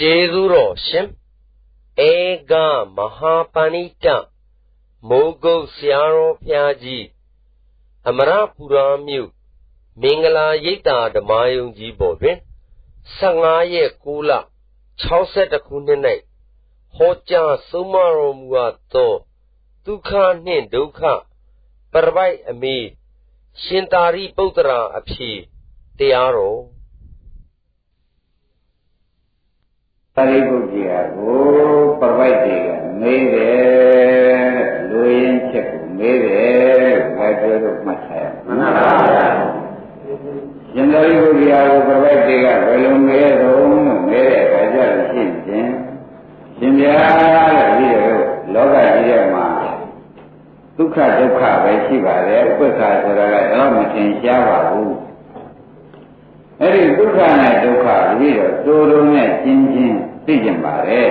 ကျေးဇူးတော်ရှင်ဧကမဟာပဏိတမိုးကုတ်ဆရာတော်ဖျားကြီးအမရပူရာမြို့မင်္ဂလာရိပ်သာဓမ္မယုံကြီးပေါ်တွင်15ရက်6လ62ခုနှစ်၌ဟောကြားဆုံးမတော်မူသောဒုက္ခနှင့်ဒုက္ခပရပိုက်အမေရှင်သာရိပုတ္တရာအဖြစ်တရားတော် သာရိပုတ္တရာကိုပရပိုက်တွေကမေးတယ်လူရင်းချက်ကိုမေးတယ်ဘာပြောလို့မှတ်ထားရမလားမှန်ပါဗျာရှင်သာရိပုတ္တရာကိုပရပိုက်တွေကဘယ်လိုမေးတော့လို့မေးတဲ့အခါကျတော့ရှင်းချင်းရှင်ဗျာတဲ့ဒီလိုလောကကြီးထဲမှာဒုက္ခဒုက္ခပဲရှိပါတယ်ဥပ္ပခါဆိုတာကတော့မထင်ရှားပါဘူးအဲ့ဒီဒုက္ခနဲ့ဒုက္ခပြီးတော့တိုးတုံးနဲ့ရှင်းချင်း သိကျင်ပါတယ်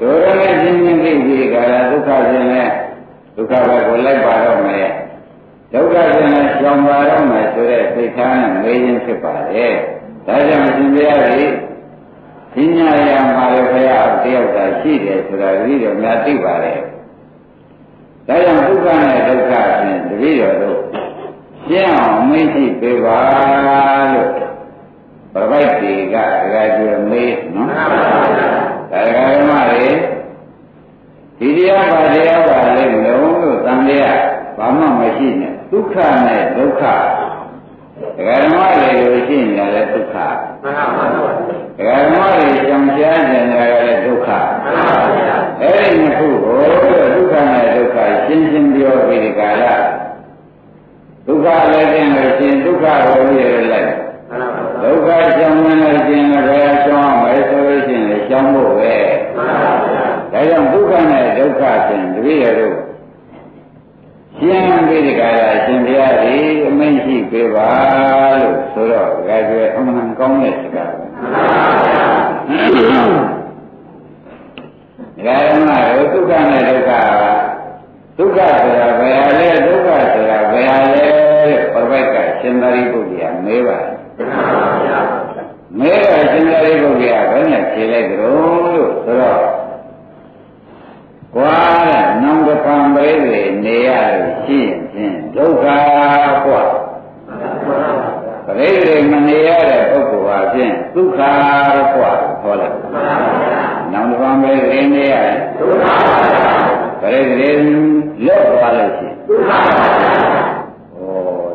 တိုးတုံးနဲ့ရှင်းချင်းသိပြီးကြတာဒုက္ခရှင်နဲ့ဒုက္ခဘက်ကိုလိုက်ပါတော့မယ်ဒုက္ခရှင်နဲ့ရှောင်ပါတော့မယ်ဆိုတဲ့သိထားနဲ့မေးခြင်းဖြစ်ပါတယ်ဒါကြောင့်ရှင်ဘုရားကြီးပညာရမှာလည်းဘုရားတယောက်သာရှိတယ်ဆိုတာဒီတော့များသိပါတယ်ဒါကြောင့်ဒုက္ခနဲ့ဒုက္ခဖြင့်တပည့်တော်တို့ရှင်းအောင်မေးကြည့်ပေးပါလို့ ပရိုက်တီကဒကာကျွေမေးနော်ဒါဒကာဓမ္မတွေဒီတရားပါတရားပါလေမလို့လို့တန်တရားဘာမှမရှိနဲ့ဒုက္ခနဲ့ဒုက္ခဒကာဓမ္မတွေကိုရှိနေတယ်ဒုက္ခမှန်ပါပါဒကာဓမ္မတွေကြောင့်ရှားနေတယ်လည်းဒုက္ခမှန်ပါပါအဲ့ဒီနှစ်ခုကိုဒုက္ခနဲ့ဒုက္ခရှင်းရှင်းပြောပြီးဒီကာလဒုက္ခလည်းကျင်လို့ရှင်ဒုက္ခကိုရရလိုက် ဒုက္ခရှောင်နေလို့ရှင်လည်းဘယ်ရှောင်မယ်ဆိုလို့ရှင်လည်းရှောင်ဖို့ပဲဒါကြောင့်ဒုက္ခနဲ့ဒုက္ခရှင်တပည့်ရတို့ရှင်းပြီးဒီကရာရှင်ဘုရားဒီအမိန့်ရှိပေးပါလို့ဆိုတော့ဒါကြွယ်အမှန်ကောင်းတဲ့စကားပါဘုရားဓမ္မတို့ဒုက္ခနဲ့ဒုက္ခဒုက္ခဆိုတာဘယ်ဟာလဲဒုက္ခဆိုတာဘယ်ဟာလဲတဲ့ပရပိုက်ကရှင်သာရိပုတ္တရာမေးပါတယ် မေးတော့ရှင်သာရိပုတ္တရာဘယ်နဲ့ဖြေလိုက်ကြလို့ဆိုတော့ကွာတဲ့နောင်တပံပရိသေနေရလို့ရှိရင်ဖြင့်ဒုက္ခကွာပရိသေမနေရတဲ့ပုဂ္ဂိုလ်ဟာဖြင့်ဒုက္ခကွာဟောလိုက်နောင်တပံပရိသေနေရဒုက္ခပရိသေလွတ်သွားလို့ရှိရင်ဒုက္ခ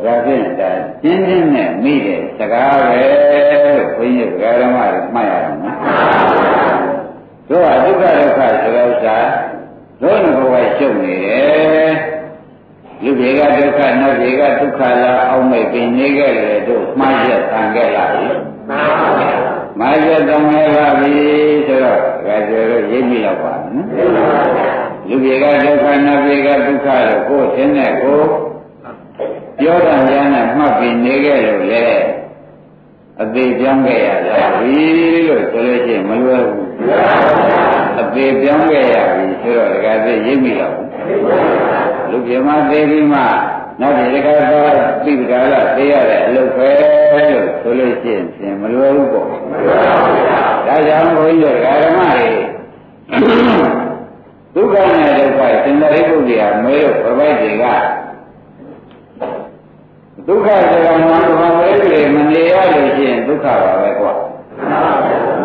ဒါဖြင့်ဒါရှင်းရှင်းနဲ့မိတဲ့စကားပဲလို့ဘုန်းကြီးဗုဒ္ဓဓမ္မတွေမှတ်ရအောင်နော်တို့ကဒုက္ခဒုက္ခဆိုတဲ့ဥစ္စာတို့ငဘဝရှုပ်နေတယ်လူတွေကဒုက္ခနတ်တွေကဒုက္ခလာအောင်မဲ့ပြင်နေခဲ့တယ်တို့မှားရက်တန်ခဲ့လာပြီမှန်ပါဗျာမှားရက်တန်ခဲ့လာပြီဆိုတော့ဒါကြွယ်တော့ရိပ်မိတော့ပါနော်လူတွေကဒုက္ခနတ်တွေကဒုက္ခလို့ကိုယ်သင်တဲ့ကို ပြောတာကြားနဲ့မှတ်ပြီးနေခဲ့လို့လေအသေးပြောင်းခဲ့ရတာပြီလို့ဆိုလို့ရှိရင်မလွယ်ဘူးအသေးပြောင်းခဲ့ရပြီဆိုတော့ဒကာသေးရိပ်မိတော့လူပြမသေးပြီးမှနောက်ဒီဒကာတော့သိဒကာလာသိရတဲ့အလုပ်ပဲလို့ဆိုလို့ရှိရင်ဖြင့်မလွယ်ဘူးပေါ့ဒါကြောင့်ဘုန်းကြီးတို့ဓမ္မတွေဒုက္ခနဲ့ဒုက္ခသင်္ဍရိပုတ္တရာမေလို့ပြပိုက်တွေက ဒုက္ခဆိုတာနံဘာဝိပ္ပေမနေရလို့ရှိရင်ဒုက္ခပါပဲကွာ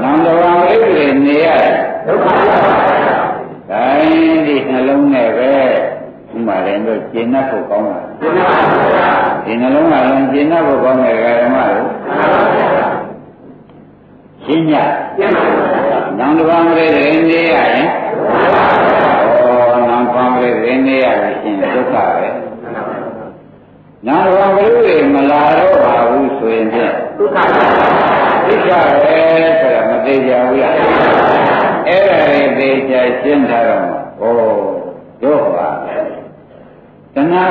နံဘာဝိပ္ပေနေရဒုက္ခပါပဲဒါရင်ဒီနှလုံးနဲ့ပဲဒီမှာလည်းတော့ကျင့်တတ်ဖို့ကောင်းတာဒီနှလုံးကလည်းကျင့်တတ်ဖို့ကောင်းတယ်ဓမ္မတို့ရှင်းညနံဘာဝိပ္ပေနေရရင်ဩနံဘာဝိပ္ပေနေရလို့ရှိရင်ဒုက္ခပဲ နာရဝလူတွေမလာတော့ပါဘူးဆိုရင်ဖြင့်ဒုက္ခဒုက္ခပဲဆိုတာမသေးကြဘူးလားအဲ့ဒါတွေသေချာရှင်းထားတော့မှာဩတို့ပါတဏှာ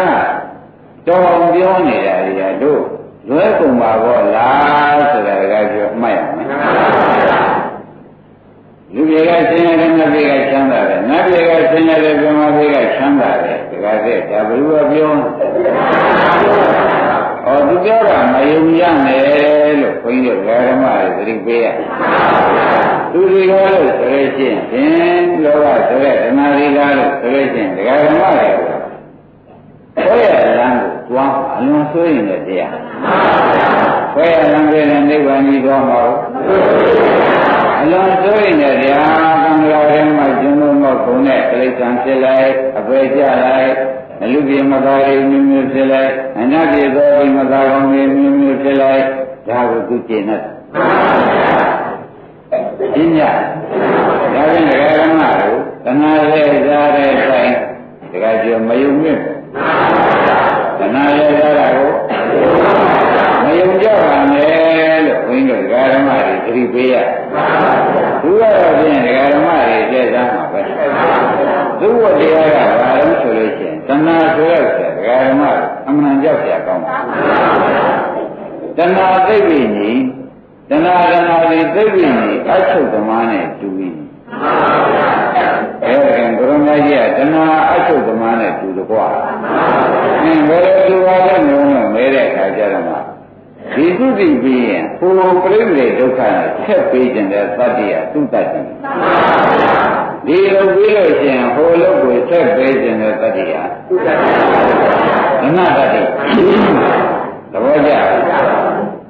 ကတော်ပြောနေတာတွေကတို့လွဲကုန်ပါဘောလားဆိုတာကပြောမှတ်ရမယ် လူတွေကဆင်းရဲတဲ့နတ်တွေကချမ်းသာတယ်နတ်တွေကဆင်းရဲတဲ့ဗြဟ္မာတွေကချမ်းသာတယ်ဒါကတည်းကဒါဘယ်လိုပြောဩဩသူပြောတာမယုံရနဲ့လို့ခွင်းတို့ဓမ္မတွေသတိပေးရသူတွေကားလို့ဆိုရချင်းဖြင့်လောကဆိုတဲ့ဓမ္မတွေကားလို့ဆိုရချင်းဓမ္မတွေဘယ်ရလမ်းကိုတွားအလွန်ဆိုရင်လည်းတရားဘယ်ရလမ်းကလည်းနိဗ္ဗာန်ကြီးသွားမှာ အလွန်ဆိုရင်လည်းတရားကံလာထဲမှာကျွန်းလို့မောက်ကုန်တဲ့ပြိဿံဖြစ်လိုက်အပေကြလိုက်အလူပြေမသာရီမျိုးမျိုးဖြစ်လိုက်အနာပြေသောဒီမသာကောင်းမျိုးမျိုးမျိုးဖြစ်လိုက်ဒါကိုသူကျင့်တတ်ပြညာဒါဖြင့်ဒကာရမတို့တဏှာလေးစားတဲ့ဆိုင်ဒကာကျော်မယုံမြင့်တဏှာလေးစားတာကိုမယုံကြပါနဲ့ လို့ဘုန်းကြီးတို့ဒကာရမတွေသတိပေးရသူကတော့ဖြင့်ဒကာရမတွေကျက်သားမှာပဲသူ့ဝတရားကဘာလို့ဆိုလို့ရှိရင်တဏှာဆိုရတဲ့ဒကာရမအမှန်ကြောက်ကြကောင်းပါတဏှာသိပြီညီတဏှာတဏှာတွေသိပြီညီအချုပ်သမားနဲ့တူပြီအဲဒါကဘုရားကြီးကတဏှာအချုပ်သမားနဲ့တူတော့ကွာအင်းဘယ်လိုတူပါလဲမျိုးလို့မဲတဲ့အခါကျတော့မှ ဒီသုတိပြီးရင်ဟိုပြိဋိဒုက္ခနဲ့ဆက်ပေးခြင်းတဲ့သတ္တိယသူတတ်တယ်ဒီလိုပြီးလို့ရှိရင်ဟိုလုတ်ကိုဆက်ပေးခြင်းတဲ့သတ္တိယသူတတ်တယ်အနာတ္တိသဘောကျ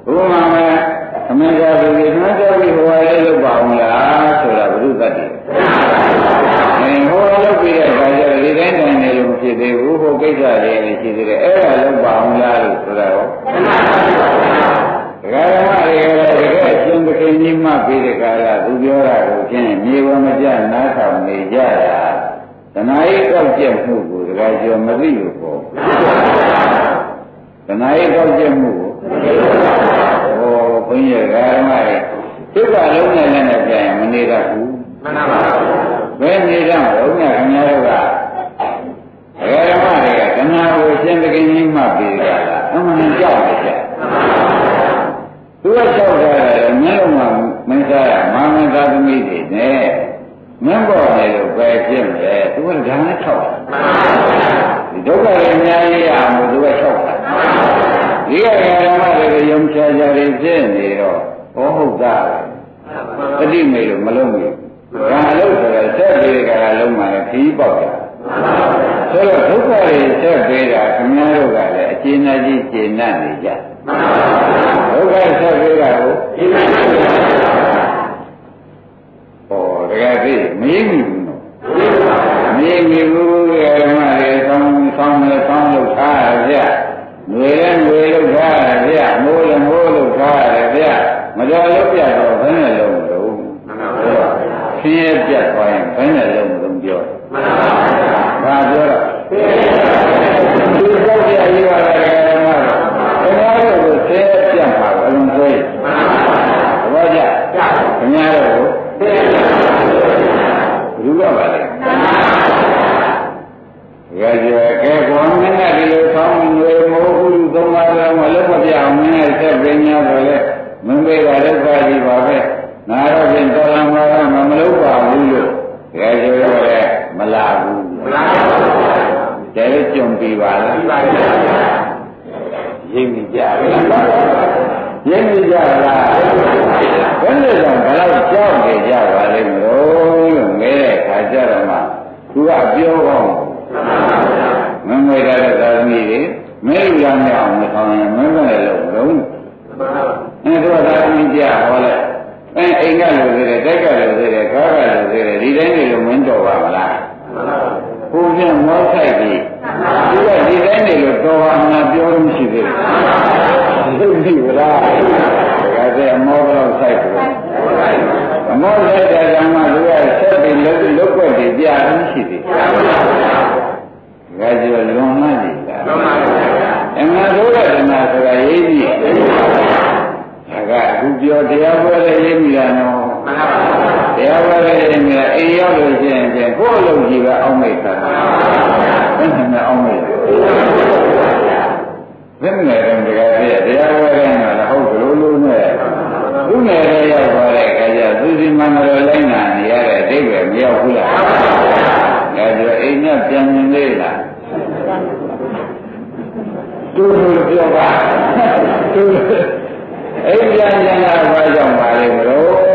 ဘုရားမှာအမေရိကန်ပြည်နှမ်းကြောပြီးဟိုဝါလေးလုပ်ပါအောင်လားဆိုတာဘုရုသတ္တိအဲဟိုလုပ်ပြီးတဲ့အခါကျတော့ဒီတိုင်းတိုင်းနေလို့ဖြစ်သေးဘူးဟိုကိစ္စတွေလည်းရှိသေးတယ်အဲ့ဒါလုပ်ပါအောင်လားလို့ဆိုတာရောဒကာရမတွေကလည်းတကယ်ရှင်သခင်ကြီးမှပြီးတဲ့ခါကသူပြောတာကိုဖြင့်မြေပေါ်မကျနားထောင်နေကြတာတဏှာရေးကောက်ကျက်မှု ကိုဒကာကျော်မသိလို့ပေါ့တဏှာရေးကောက်ကျက်မှုကိုဟောဘုန်းကြီးဓမ္မတွေစိတ်ကလုံးနဲ့လည်းပြန်ရင်မနေတတ်ဘူးမှန်ပါပါဘယ်နေကြမလို့ညခင်ဗျားတို့ကဓမ္မတွေကတဏှာကိုရှင်းတကင်းကြီးမှပြီးကြတာအမှန်ကြောက်နေကြသူကကြောက်ကြတယ်မျက်လုံးမှာမင်းစားရမာမင်းသားသမီးတွေနဲ့မင်းပေါ်နေလို့ပဲဖြစ်မယ်သူကဒါနဲ့ထောက်ဒီဒုက္ခတွေအများကြီးရအောင်သူကထောက်တာဒီကဓမ္မတွေယုံချကြတယ်ဖြစ်နေတော့ဟောဟုတ်တာတတိမေလို့မလုံးဘူးဒါလို့ဆိုတော့ဆက်ပြီးကြတာလုံးမှလည်းခီးပေါက်တာဆိုတော့ဒုက္ခတွေဆက်ပေးတာခင်ဗျားတို့ကလည်းအကျဉ်းအကြီးကျဉ်းနေကြဒုက္ခဆက်ပေးတာကိုကျဉ်းနေကြဟောတကယ်သိမင်းမိဘူးနော်မင်းမိဘူးဓမ္မတွေဆောင်းဆောင်းနဲ့ဆောင်းလို့ထားရကြငွေလည်းငွေလို့ထားရကြမိုးလည်းမိုးလို့ထားရကြမတော်လို့ပြတော့ဘယ်နဲ့လုံးမလို့ဆင်းရဲပြတ်သွားရင်ဘယ်နဲ့လုံးမလို့ပြောတယ်ဘာပြောတော့ဒီကောက်ရည်ပါလေဓမ္မတို့ကိုဆင်းရဲပြတ်မှာအလုံးသေးဘောကြခင်ဗျားတို့ဘူးတော့ပါလေ ရကြကဲကောမင်းနဲ့ဒီလိုဆောင်းငွေမိုးဥသုံးပါးလုံးမလုံးမပြအောင်မင်းနဲ့ဆက်ပင်ညာဆိုလေမင်းမေးတာဒုက္ခကြီးပါပဲငါတော့ပြင်တော်လာမှာမမလုပ်ပါဘူးလို့ကြဲကြရောလေမလာဘူးမလာပါဘူးတဲကြုံပြီပါလားပြီပါပါရိပ်မိကြလားရိပ်မိကြလားဘယ်လိုကြောင့်ဘယ်လောက်ကြောက်နေကြပါလိမ့်မလို့လို့မဲတဲ့ခါကြတော့မှသူကပြော ကောင်းမမွေရတဲ့သာသမီတွေမဲလူရမြောင်မဆောင်ရင်မင်းမဲ့လို့လုံးအဲသူကသာသမီကြဟောလိုက်အဲအိမ်ကလူတွေတိုက်ကလူတွေကားကလူတွေဒီတိုင်းတွေလုံးမင်းတော်ပါမလားဘုရားမောဆိုင်ကြီးသူကဒီတိုင်းတွေလို့တော်ပါမှပြောလို့ရှိသေးတယ်သိပြီလားဒါကဲအမောကတော့ဆိုင်တယ်အမောဆိုင်တဲ့ကမှသူကဆက်ပြီးလုတ်လုတ်ွက်ပြီးပြလို့ရှိသေးတ ယ်ဒါကြောလွန်မှကြီးလားလွန်ပါဘူးအမှန်တို့တဲ့ဓမ္မဆိုတာရေးကြည့်ဒါကအခုပြောတရားပွဲတဲ့ရေးမိတာနော်မှန်ပါပါတရားပွဲတဲ့ရေးမိတာအိမ်ရောက်လို့ရှိရင်ကိုယ့်အလုပ်ကြီးပဲအောင်းမိတ်တာမှန်ပါပါဘယ်နဲ့အောင်းမိတ်ဘယ်နဲ့တော့တရားပြတရားပွဲတဲ့နော်ဟုတ်လို့လို့နဲ့သူ့နယ်ရဲ့ရောက်သွားတဲ့အခါကျသူစီမံတော်လိုက်နာနေရတဲ့အတိတ်ပဲမရောက်ဘူးလားဒါဆိုအိမ်နဲ့ပြန်မြင်လေလား တို့တို့ပြောပါတို့အိမ်ပြန်ကြတာဘာကြောင့်ပါလဲဘလို့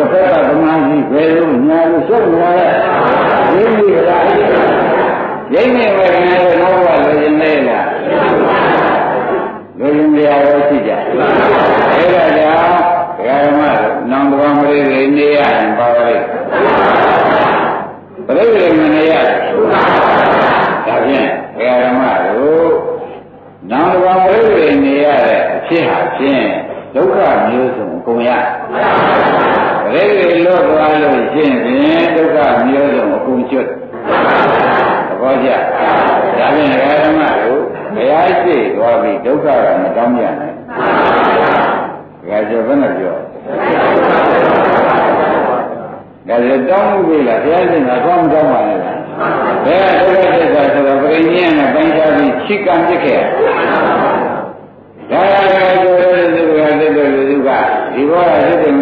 တစ်ဖက်ကသမားကြီးဘယ်လိုညာလို့ရှုပ်နေလဲရင်းပြီလားရိမ့်နေပဲငါတို့နောက်ဘဝလိုချင်နေလားလိုချင်တရားရောရှိကြအဲ့ဒါကြောင့်ဒကာဓမ္မတို့နောင်တဘာမလေးတွေနေရရင်ပါပါလိမ့်ပြိဋိမနေရဒါဖြင့်ဒကာဓမ္မတို့နောင်တဘာမလေးတွေနေရတဲ့အဖြစ်ဟာဖြင့်ဒုက္ခမျိုးစုံအကုန်ရပြိ ဋိလွတ်သွားလို့ရှင်းဖြင့်ဒုက္ခမျိုးစုံအကုန်ကျွတ်သဘောကျဒါဖြင့်ဒကာဓမ္မတို့ဘုရားရှိသွားပြီးဒုက္ခကမတောင်းရနိုင်ဒါကြောင့်ဘယ်နဲ့ပြောဒါကြောင့်တောင်းမှုပြီလားဘုရားရှင်ကသွားမတောင်းပါနဲ့လားဘယ်ဒုက္ခသစ္စာဆိုတော့ပြိဉ္ဉနဲ့ပိုင်းခြားပြီးချိကံပြစ်ခဲ့ဒါရကဆိုရတဲ့သူကသစ္စာလူကဒီဘောရသစ္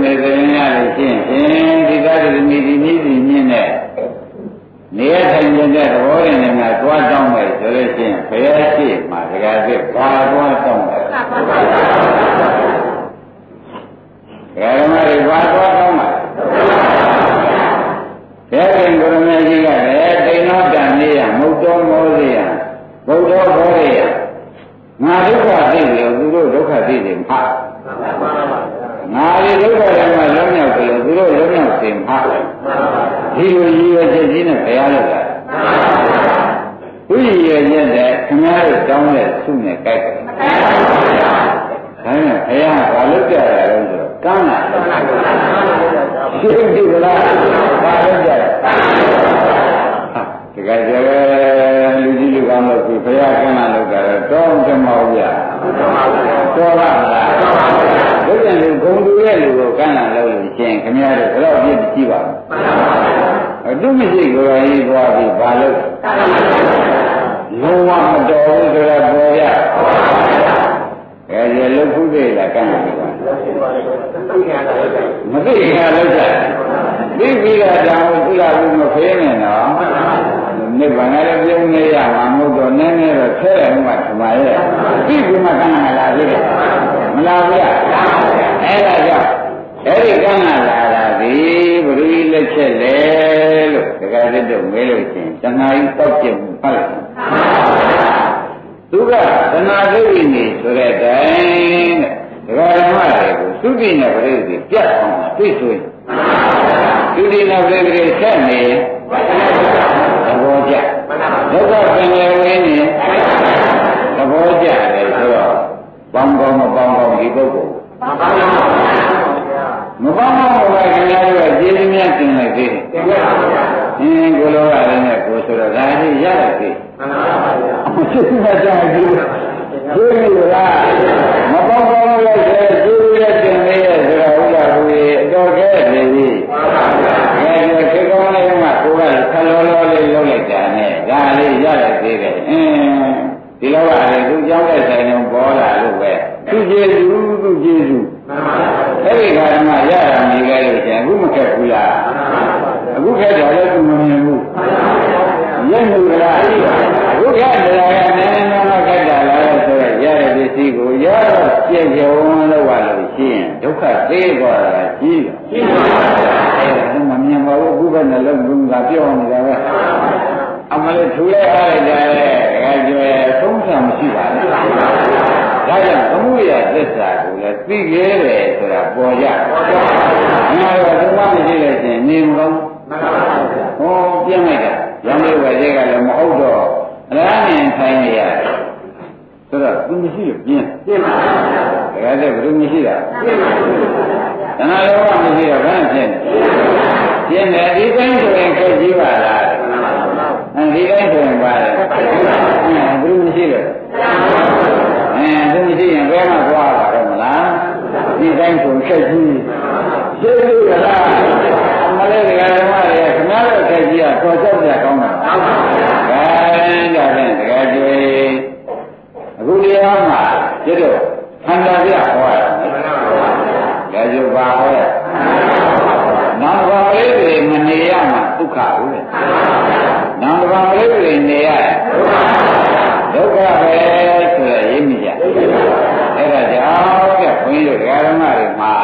နေရထိုင်နေတဲ့သဘောရင်းနဲ့ငါသွားတောင်းမယ်ဆိုလို့ရှိရင်ဘုရားရှိမှဒကာသစ်ဘာသွားတောင်းလဲဒကာဓမ္မတွေဘာသွားတောင်းမှာဘယ်ခင်ကိုရမကြီးကလည်းတိန်တော်တန်နေရမုတ်တော်မောစေရဘုဒ္ဓဘောရေရငါဒုက္ခသိတယ်သူတို့ဒုက္ခသိတယ်မှာ ငါဒီဒုက္ခတွေမှာလုံးမြောက်တယ်သူတို့လုံးမြောက်တယ်မှာဒီလိုရည်ရွယ်ချက်ကြီးနဲ့ဘယ်ရလို့လဲသူရည်ရွယ်ချက်နဲ့ခင်ဗျားတို့တောင်းတဲ့ဆုနဲ့ကြိုက်တယ်ဒါနဲ့ဘုရားဘာလို့ကြရလဲဆိုတော့ကမ်းလာရှိပြီလားဘာလို့ကြရတကယ်ကြလူကြီးလူကောင်းလို့ဘုရားကမ်းလာလို့ကြတော့တောင်းကြမောက်ရတော်ပါလားဘုရားလူ ဂုံတူရဲ့လူကိုကမ်းလာလို့လို့ရှင်ခင်ဗျားတို့ဘယ်တော့ပြည့်ကြည့်ပါ့မသူမရှိကိုယ်တော်ကြီးသွားပြီးဘာလို့လုံးဝမတော်ဘူးဆိုတော့ပေါ်ရကဲဒီလုခုသေးလားကံတယ်ကွာမသိခင်ကလောက်ကြသိပြီးတော့တောင်ကုလဘူးမဖေးနဲ့နော်နိဗ္ဗာန်လည်းပြုံးနေရမှာမဟုတ်တော့နည်းနည်းတော့ဆဲတယ်မှထမရဲ့သိပြီးမှကံလာပြီမလားဗျာ အဲ့ဒါကြောင့်အဲ့ဒီကံလာတာဒီဘုရားလက်ချက်လေလို့ဒကာသစ်တို့မေးလို့ချင်းတဏှာကြီးတောက်ပြမှုပတ်လိုက်သူကသနာသုရိနေဆိုတဲ့တိုင်တဲ့ဒကာဓမ္မတွေကိုသုတိနဲ့ပရိသေပြတ်အောင်သိဆိုရင်သုတိနဲ့ပရိသေဆက်နေသဘောကျဒုက္ခပင်လေဝင်းနေသဘောကျတယ်ဆိုတော့ပေါင်းကောင်းမပေါင်းကောင်းဒီပုဂ္ဂိုလ် မပေါင်းကောင်းဘုရားခင်ဗျားတို့ကကျေးဇူးများတင်လိုက်သေးတယ်။အင်းကိုလိုရတယ်နဲ့ကိုဆိုတော့ဒါကြီးရလိုက်သေး။မှန်ပါပါဗျာ။ကျေးဇူးများကြောင့်ဒီဒီလိုလားမပေါင်းကောင်းလို့လည်းကျေးဇူးရတင်နေရဆိုတော့ဟုတ်လားဘုရားအတော်ကဲနေပြီ။မှန်ပါဗျာ။အဲဒီခေကောင်းလေးမှကိုယ်ကဆလောလောလေးလုပ်လိုက်တာနဲ့ဒါလေးရလိုက်သေးတယ်။အင်းဒီလောကလည်းသူကြောင်းတဲ့ဆိုင်တော့ပေါ်လာလို့ပဲ သူကျေစုသူကျေစုမှန်ပါပါအဲ့ဒီခါမှရတာမြင်ခဲ့လို့ကျန်အခုမခက်ဘူးလားအခုခက်တယ်လည်းသူမမြင်ဘူးမျက်နှာကလားအခုခက်တယ်လည်းနည်းနည်းတော့ခက်တာလားဆိုတော့ရတဲ့ပစ္စည်းကိုရတော့ပြည့်စုံလို့ပါလို့ရှိရင်ဒုက္ခသေးသွားတာရှိတယ်ရှိပါဘူးအဲ့ဒါမမြင်ပါဘူးအခုပဲနှလုံးသွင်းတာပြောနေတာပဲအမလေးထူလိုက်အားလိုက်ကြတယ်တကယ်ကြွယ်သုံးဆံမရှိပါဘူး ဒါကြောင့်သမှုရသစ္စာကိုလည်းသိခဲ့တယ်ဆိုတာပေါ်ကြပေါ်ကြ။ငါတော့သုံးပါးမရှိလို့ရှိရင်နေမကောင်းမှန်ပါပါ။ဟောပြင်းလိုက်တာရံလေးဝယ်သေးကလည်းမဟုတ်တော့အလားမြင်ထိုင်နေရတယ်။ဆိုတော့သူမရှိလို့ပြင်းပြင်းပါပါ။ဒါကြတဲ့ဘယ်လိုမရှိတာပြင်းပါပါ။တဏှာလောဘမရှိတော့ဘာဖြစ်လဲပြင်းတယ်ဒီတိုင်းဆိုရင်ခက်ကြီးပါလားအဲဒီတိုင်းဆိုရင်ပါတယ်ဘယ်လိုမရှိတော့အဲ သူမရှိရင်ဘယ်မှာသွားတာတော့မလားဒီတိုင်းဆိုခက်ကြီးရှိလို့ရလားမလေးဒကာဓမ္မတွေခင်ဗျားတို့ခက်ကြီးကတော်ကြောက်ကြကောင်းတာအဲဒါဖြင့်ဒကာကျွေးအခုတရားမှာကျတော့ခန္ဓာပြဟောရမယ်ဒါကျပါဟောရနောက်ဘာလေးတွေမနေရမှာဒုက္ခဟုတ်လေနောင်တစ်ပါးလေးတွေနေရဒုက္ခပဲဆိုရရေးမိကြ အဲ့ဒါကြောင့်ကဘုန်းကြီးတို့ဓမ္မတွေမှာ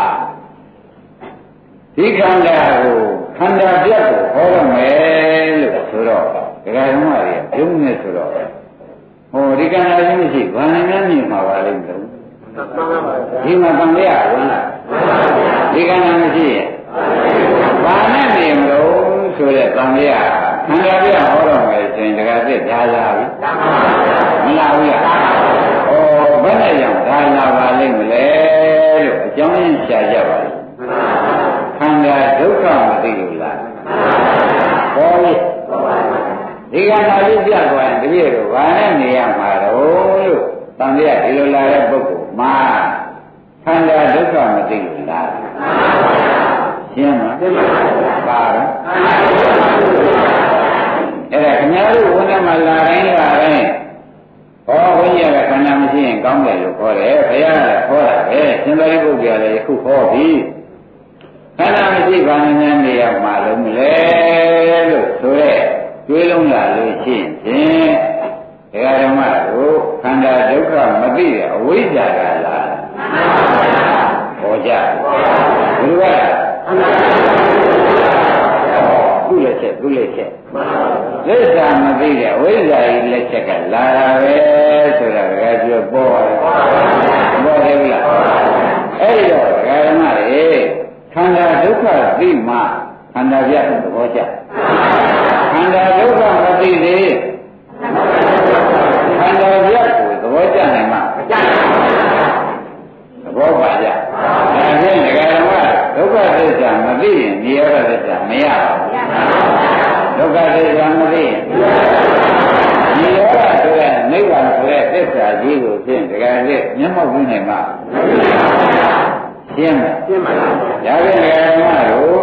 ဒီခန္ဓာကိုခန္ဓာပြတ်ကိုဟောရမယ်လို့ဆိုတော့ဓမ္မတွေပြုံးနေဆိုတော့ဟောဒီခန္ဓာချင်းမရှိဘာနဲ့များမြင်မှာပါလိမ့်မလို့ဒီမှာတန်လျာဝင်လာဒီခန္ဓာမရှိရင်ဘာနဲ့မြင်မလို့ဆိုတဲ့တန်လျာခန္ဓာပြဟောတော့မယ်ဆိုရင်တခါသိဒါလာပြီမလာဘူးလားဩ ဘယ်နဲ့ကြောင့်ဒါလာပါလိမ့်မလဲလို့အကြောင်းရင်းရှာကြပါလိမ့်ခန္ဓာဒုက္ခမသိလို့လားဟောပြီဒီခန္ဓာကြီးပြတ်သွားရင်တပည့်တို့ဘာနဲ့နေရမှာတော့လို့တန်ပြဒီလိုလာတဲ့ပုဂ္ဂိုလ်မှာခန္ဓာဒုက္ခမသိလို့လားရှင်းမလားပါတော့အဲ့ဒါခင်ဗျားတို့ဝန်ထဲမှာလာတိုင်းလာတိုင်း ဟောဘုန်းကြီးကခန္ဓာမရှိရင်ကောင်းတယ်လို့ခေါ်တယ်ဘုရားကလည်းခေါ်တာပဲရှင်သာရိပုတ္တရာလည်းခုခေါ်ပြီခန္ဓာမရှိဘာနဲ့များနေရမှာလုံးမလဲလို့ဆိုရဲတွေးလုံးလာလို့ရှိရင်ဒကာဓမ္မတို့ခန္ဓာဒုက္ခမသိတဲ့အဝိဇ္ဇာကလားဟောကြဘုရားသူ့ လက်ချက်သူ့လက်ချက်လက်စာမသိတဲ့ဝိဇ္ဇာကြီးလက်ချက်ကလာတာပဲဆိုတာကပြောပေါ်တယ်ပေါ်တယ်ဗျာအဲ့ဒီတော့ဒကာဓမ္မတွေခန္ဓာဒုက္ခသိမှခန္ဓာပြတ်တဲ့သဘောကျခန္ဓာဒုက္ခမသိသေးခန္ဓာပြတ်ကိုသဘောကျနိုင်မှသဘောပါကြဒါဖြင့်ဒကာဓမ္မ ဒုက္ခသစ္စာမသိရင်နိရောဓသစ္စာမရပါဘူးဒုက္ခသစ္စာမသိရင်နိရောဓဆိုတဲ့နိဗ္ဗာန်ဆိုတဲ့သစ္စာကြီးကိုဖြင့်ဒကာလေးမျက်မှောက်ပြုနိုင်မှာရှင်းမရှင်းပါလားဒါဖြင့်ဒကာဓမ္မတို့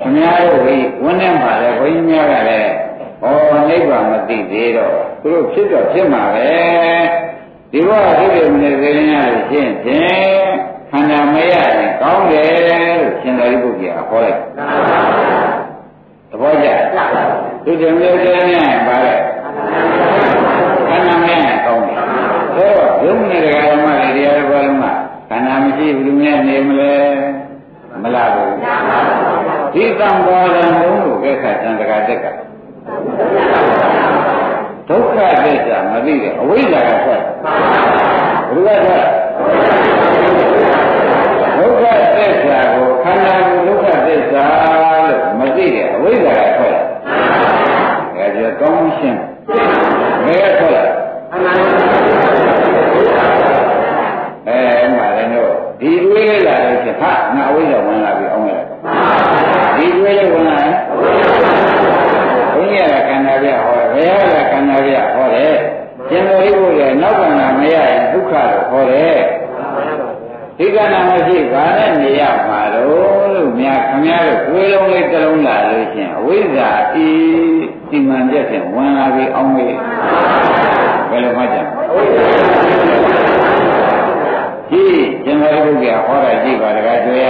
ခခင်ဗျားတို့ဝိဝန်းထဲမှာလည်းဘုန်းကြီးများကလည်းဩနိဗ္ဗာန်မသိသေးတော့သူတို့ဖြစ်တော့ဖြစ်မှာပဲဒီဘဝဒီလိုနေကြရင်ရလို့ရှင်းဖြင့် ခန္ဓာမရရင်ကောင်းတယ်လို့ရှင်သာရိပုတ္တရာဟောလိုက်သဘောကျသူတမျိုးတည်းနဲ့ပါလေခန္ဓာမရရင်ကောင်းတယ်ဆိုတော့ဒုနေတဲ့ဓမ္မတွေတရားတော်လုံးမှာခန္ဓာမရှိဘူးမြဲနေမလဲမလားဘူးဒီသံဃာရံဘုံကိုကဲခါသံဃာတက်ကဒုက္ခသစ္စာမသိတဲ့အဝိဇ္ဇာကထွက် ဘုရားကဒုက္ခသစ္စာကိုခန္ဓာကိုဒုက္ခသစ္စာလို့မသိတဲ့အဝိဇ္ဇာကထွက်တယ်ဒါကြောင့်ကောင်းရှင်းဘယ်ကထွက်လဲအဲမှာလည်းတော့ဒီတွေးလာလို့ချင်းဟာငါအဝိဇ္ဇာဝင်လာပြီအောင်ရဒီတွေးလေးဝင်လာရင်ဘုန်းကြီးကခန္ဓာပြဟောတယ်ဘယ်ဟာကခန္ဓာပြဟောတယ်ရှင်တော်ရိပုတ္တရာနောက်ကန္နာမရရင် ဒုက္ခလို့ဟောတယ်ဒီကန္နာမရှိဘာနဲ့နေရမှာတော့လို့များခမည်းတော်ကိုယ်လုံးလေးတစ်လုံးလာလို့ချင်းအဝိဇ္ဇာဤစီမံချက်ဖြင့်ဝင်လာပြီအောင်မေးဘယ်လိုမှကြကြည့်ရှင်တော်ရိပုတ္တရာဟောတာကြည့်ပါတကားတွေ့ရ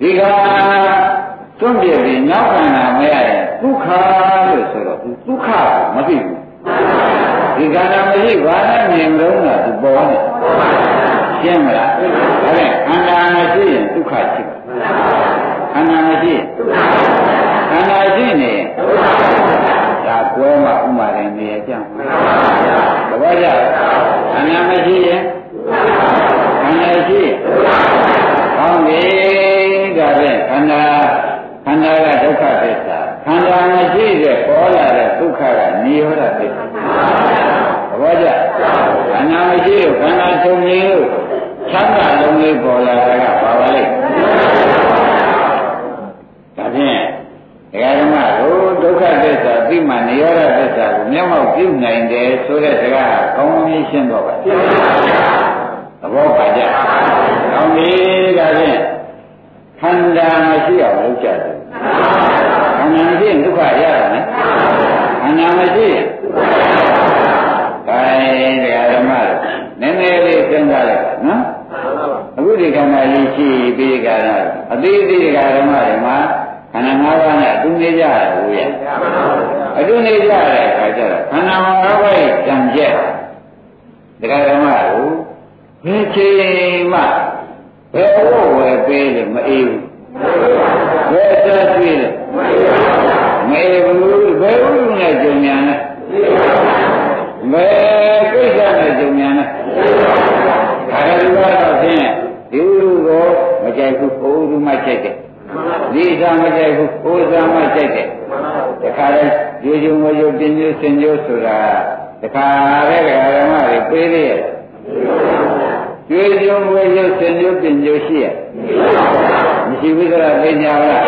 ဒီကတွန့်ပြပြီးနောက်ကန္နာမရရင်ဒုက္ခလို့ဆိုတော့ဒုက္ခကိုမသိဘူး ဒီကန္နာမရှိဘာနဲ့မြင်လို့လားသူပေါ်နေရှင်းမလားဒါနဲ့ခန္ဓာမရှိရင်ဒုက္ခရှိပါခန္ဓာမရှိရင်ခန္ဓာရှိနေဒါကွဲမှဥမာတယ်နေရကြသဘောကျခန္ဓာမရှိရင်ခန္ဓာရှိရင်ကောင်းပြီဒါဖြင့်ခန္ဓာခန္ဓာကဒုက္ခသစ္စာခန္ဓာမရှိတဲ့ပေါ်လာတဲ့ဒုက္ခကနိရောဓသစ္စာသဘောကျခန္ဓာမရှိလို့ခန္ဓာချုပ်နေလို့ချမ်းသာလုံးလေးပေါ်လာတာကဘာပါလဲဒါဖြင့်ဒကာဓမ္မတို့ဒုက္ခသစ္စာပြီးမှနိရောဓသစ္စာကိုမျက်မှောက်ပြုနိုင်တယ်ဆိုတဲ့စကားကောင်းကောင်း ရှင်းတော့ပါသဘောပါကြကောင်းပြီဒါဖြင့်ခန္ဓာမရှိအောင်လုပ်ကြတယ်ခန္ဓာမရှိရင်ဒုက္ခရတာနဲ့ခန္ဓာမရှိရင်ဒါရင်တရားဓမ္မတို့နည်းနည်းလေးစဉ်းစားလိုက်ပါနော်အခုဒီခန္ဓာကြီးရှိပြီးကြတာအသေးသေးတရားဓမ္မတွေမှာခန္ဓာ၅ပါးနဲ့အတူနေကြရဘူးရဲ့အတူနေကြတဲ့အခါကျတော့ခန္ဓာ၅ပါးရဲ့ကြံကြက်တရားဓမ္မတို့ဘယ်ချိန်မှဘယ်အဝတ်ဝယ်ပေးလို့မအေးဘူးဘယ်သက်ပြေးလို့မအေးဘူးဘယ်ဥဒုနဲ့ကြုံညာနဲ့ဘယ်ကိစ္စနဲ့ကြုံညာနဲ့ဒါကလူကတော့ဖြင့်ဒီဥဒုကိုမကြိုက်ဘူးဥဒုမှကြိုက်တယ်ဒီသာမကြိုက်ဘူးဥဒုမှကြိုက်တယ်တခါလဲရေကျုံဝရုပ်ပြင်းကျစင်ကျဆိုတာတခါတဲ့ဓမ္မတွေပေးရရဲ့ကျွေးကျုံဝေရုပ်စင်ကျပင်ကျရှိရ မရှိဘူးသလားသိညာလား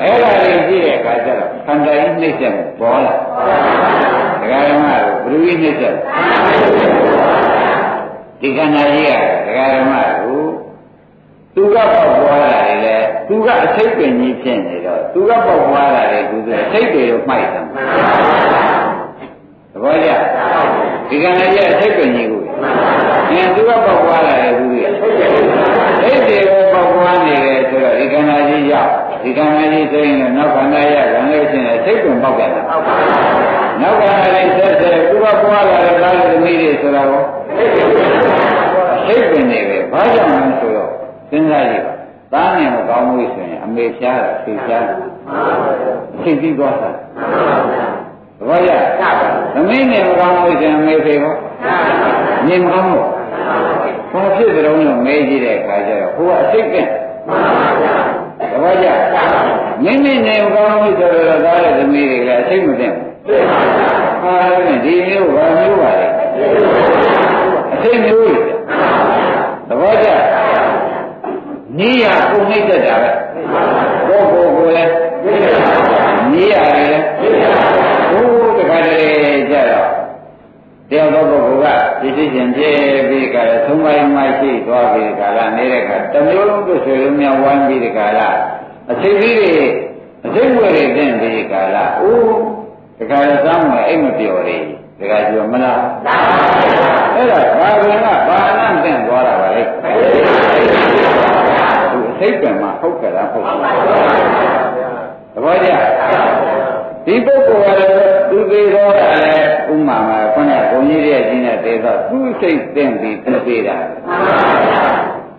အဲ့ဒါတွေကြည့်တဲ့အခါကျတော့ခန္ဓာကြီးနှိမ့်ဆက်ပေါ်လာဒကာဓမ္မတို့ဘယ်လိုကြီးနှိမ့်ဆက်ဒီခန္ဓာကြီးကဒကာဓမ္မတို့သူကပေါက်ပွားတာတွေလေသူကအစိတ်ပင်ကြီးဖြစ်နေတော့သူကပေါက်ပွားတာတွေသူကစိတ်တွေတော့မှိုက်တယ်သဘောကျဒီခန္ဓာကြီးကအစိတ်ပင်ကြီးကိုအင်းသူကပေါက်ပွားလာတယ်သူကစိတ်တွေကို ပေါက်ပွားနေတယ်ဆိုတော့ဒီခန္ဓာကြီးရောက်ဒီခန္ဓာကြီးဆိုရင်တော့နောက်ခန္ဓာရကံလို့ရှိရင်စိတ်ကပေါက်ကြတာနောက်ခန္ဓာလေးဆက်ဆက်သူကပွားလာတဲ့ကာလသမီးတွေဆိုတော့စိတ်ပင်နေပဲဘာကြောင့်လဲဆိုတော့စဉ်းစားကြည့်ပါသားနဲ့မကောင်းဘူးဆိုရင်အမေဖြားတာဖြေဖြားတာဖြေပြီးသွားတာဘာရသမီးနဲ့မကောင်းဘူးဆိုရင်အမေဖေကောမြင်ကောင်းလို့ ဘာဖြစ်ကြုံလို့မဲကြည့်တဲ့အခါကျတော့ဟိုကအစိတ်ကဲသဘောကျမိမိနေကောင်းလို့ဆိုတော့ဒါလည်းသမီးတွေကလည်းအစိတ်မသိဘူးဟာလည်းဒီမျိုးဘာမျိုးပါလဲအစိတ်မျိုးသဘောကျနီးရပုံနှိမ့်တတ်တာပဲကိုကိုကိုလည်းနီးရတယ်လေဟိုတခါတည်းကြတော့တ ယောက်သောပုဂ္ဂိုလ်ကဒီသိချင်းပြည့်ပြီးကြတယ်သုံးပိုင်းမှရှိသွားပြီးကြလားနေတဲ့ကတမျိုးလုံးသူဆွေလုံးများဝိုင်းပြီးကြလားအချိန်ကြီးတွေအချိန်ဝယ်တွေတင်ဒီကာလအိုးတခါစားမယ်အိတ်မပြော်တွေတခါပြောမလားအဲ့ဒါဘာဝင်ကဘာအနံ့တင်သွားတာပါလေသူအစိတ်ကံမှာဟုတ်ကြလားဟုတ်သဘောကျဒီပုဂ္ဂိုလ်ကလည်း သူသေးတော့လည်းဥမာမှာခုနကဘုန်းကြီးရဲ့ကြီးနဲ့သေးတော့သူ့စိတ်တင်ပြီးသူသေးတာ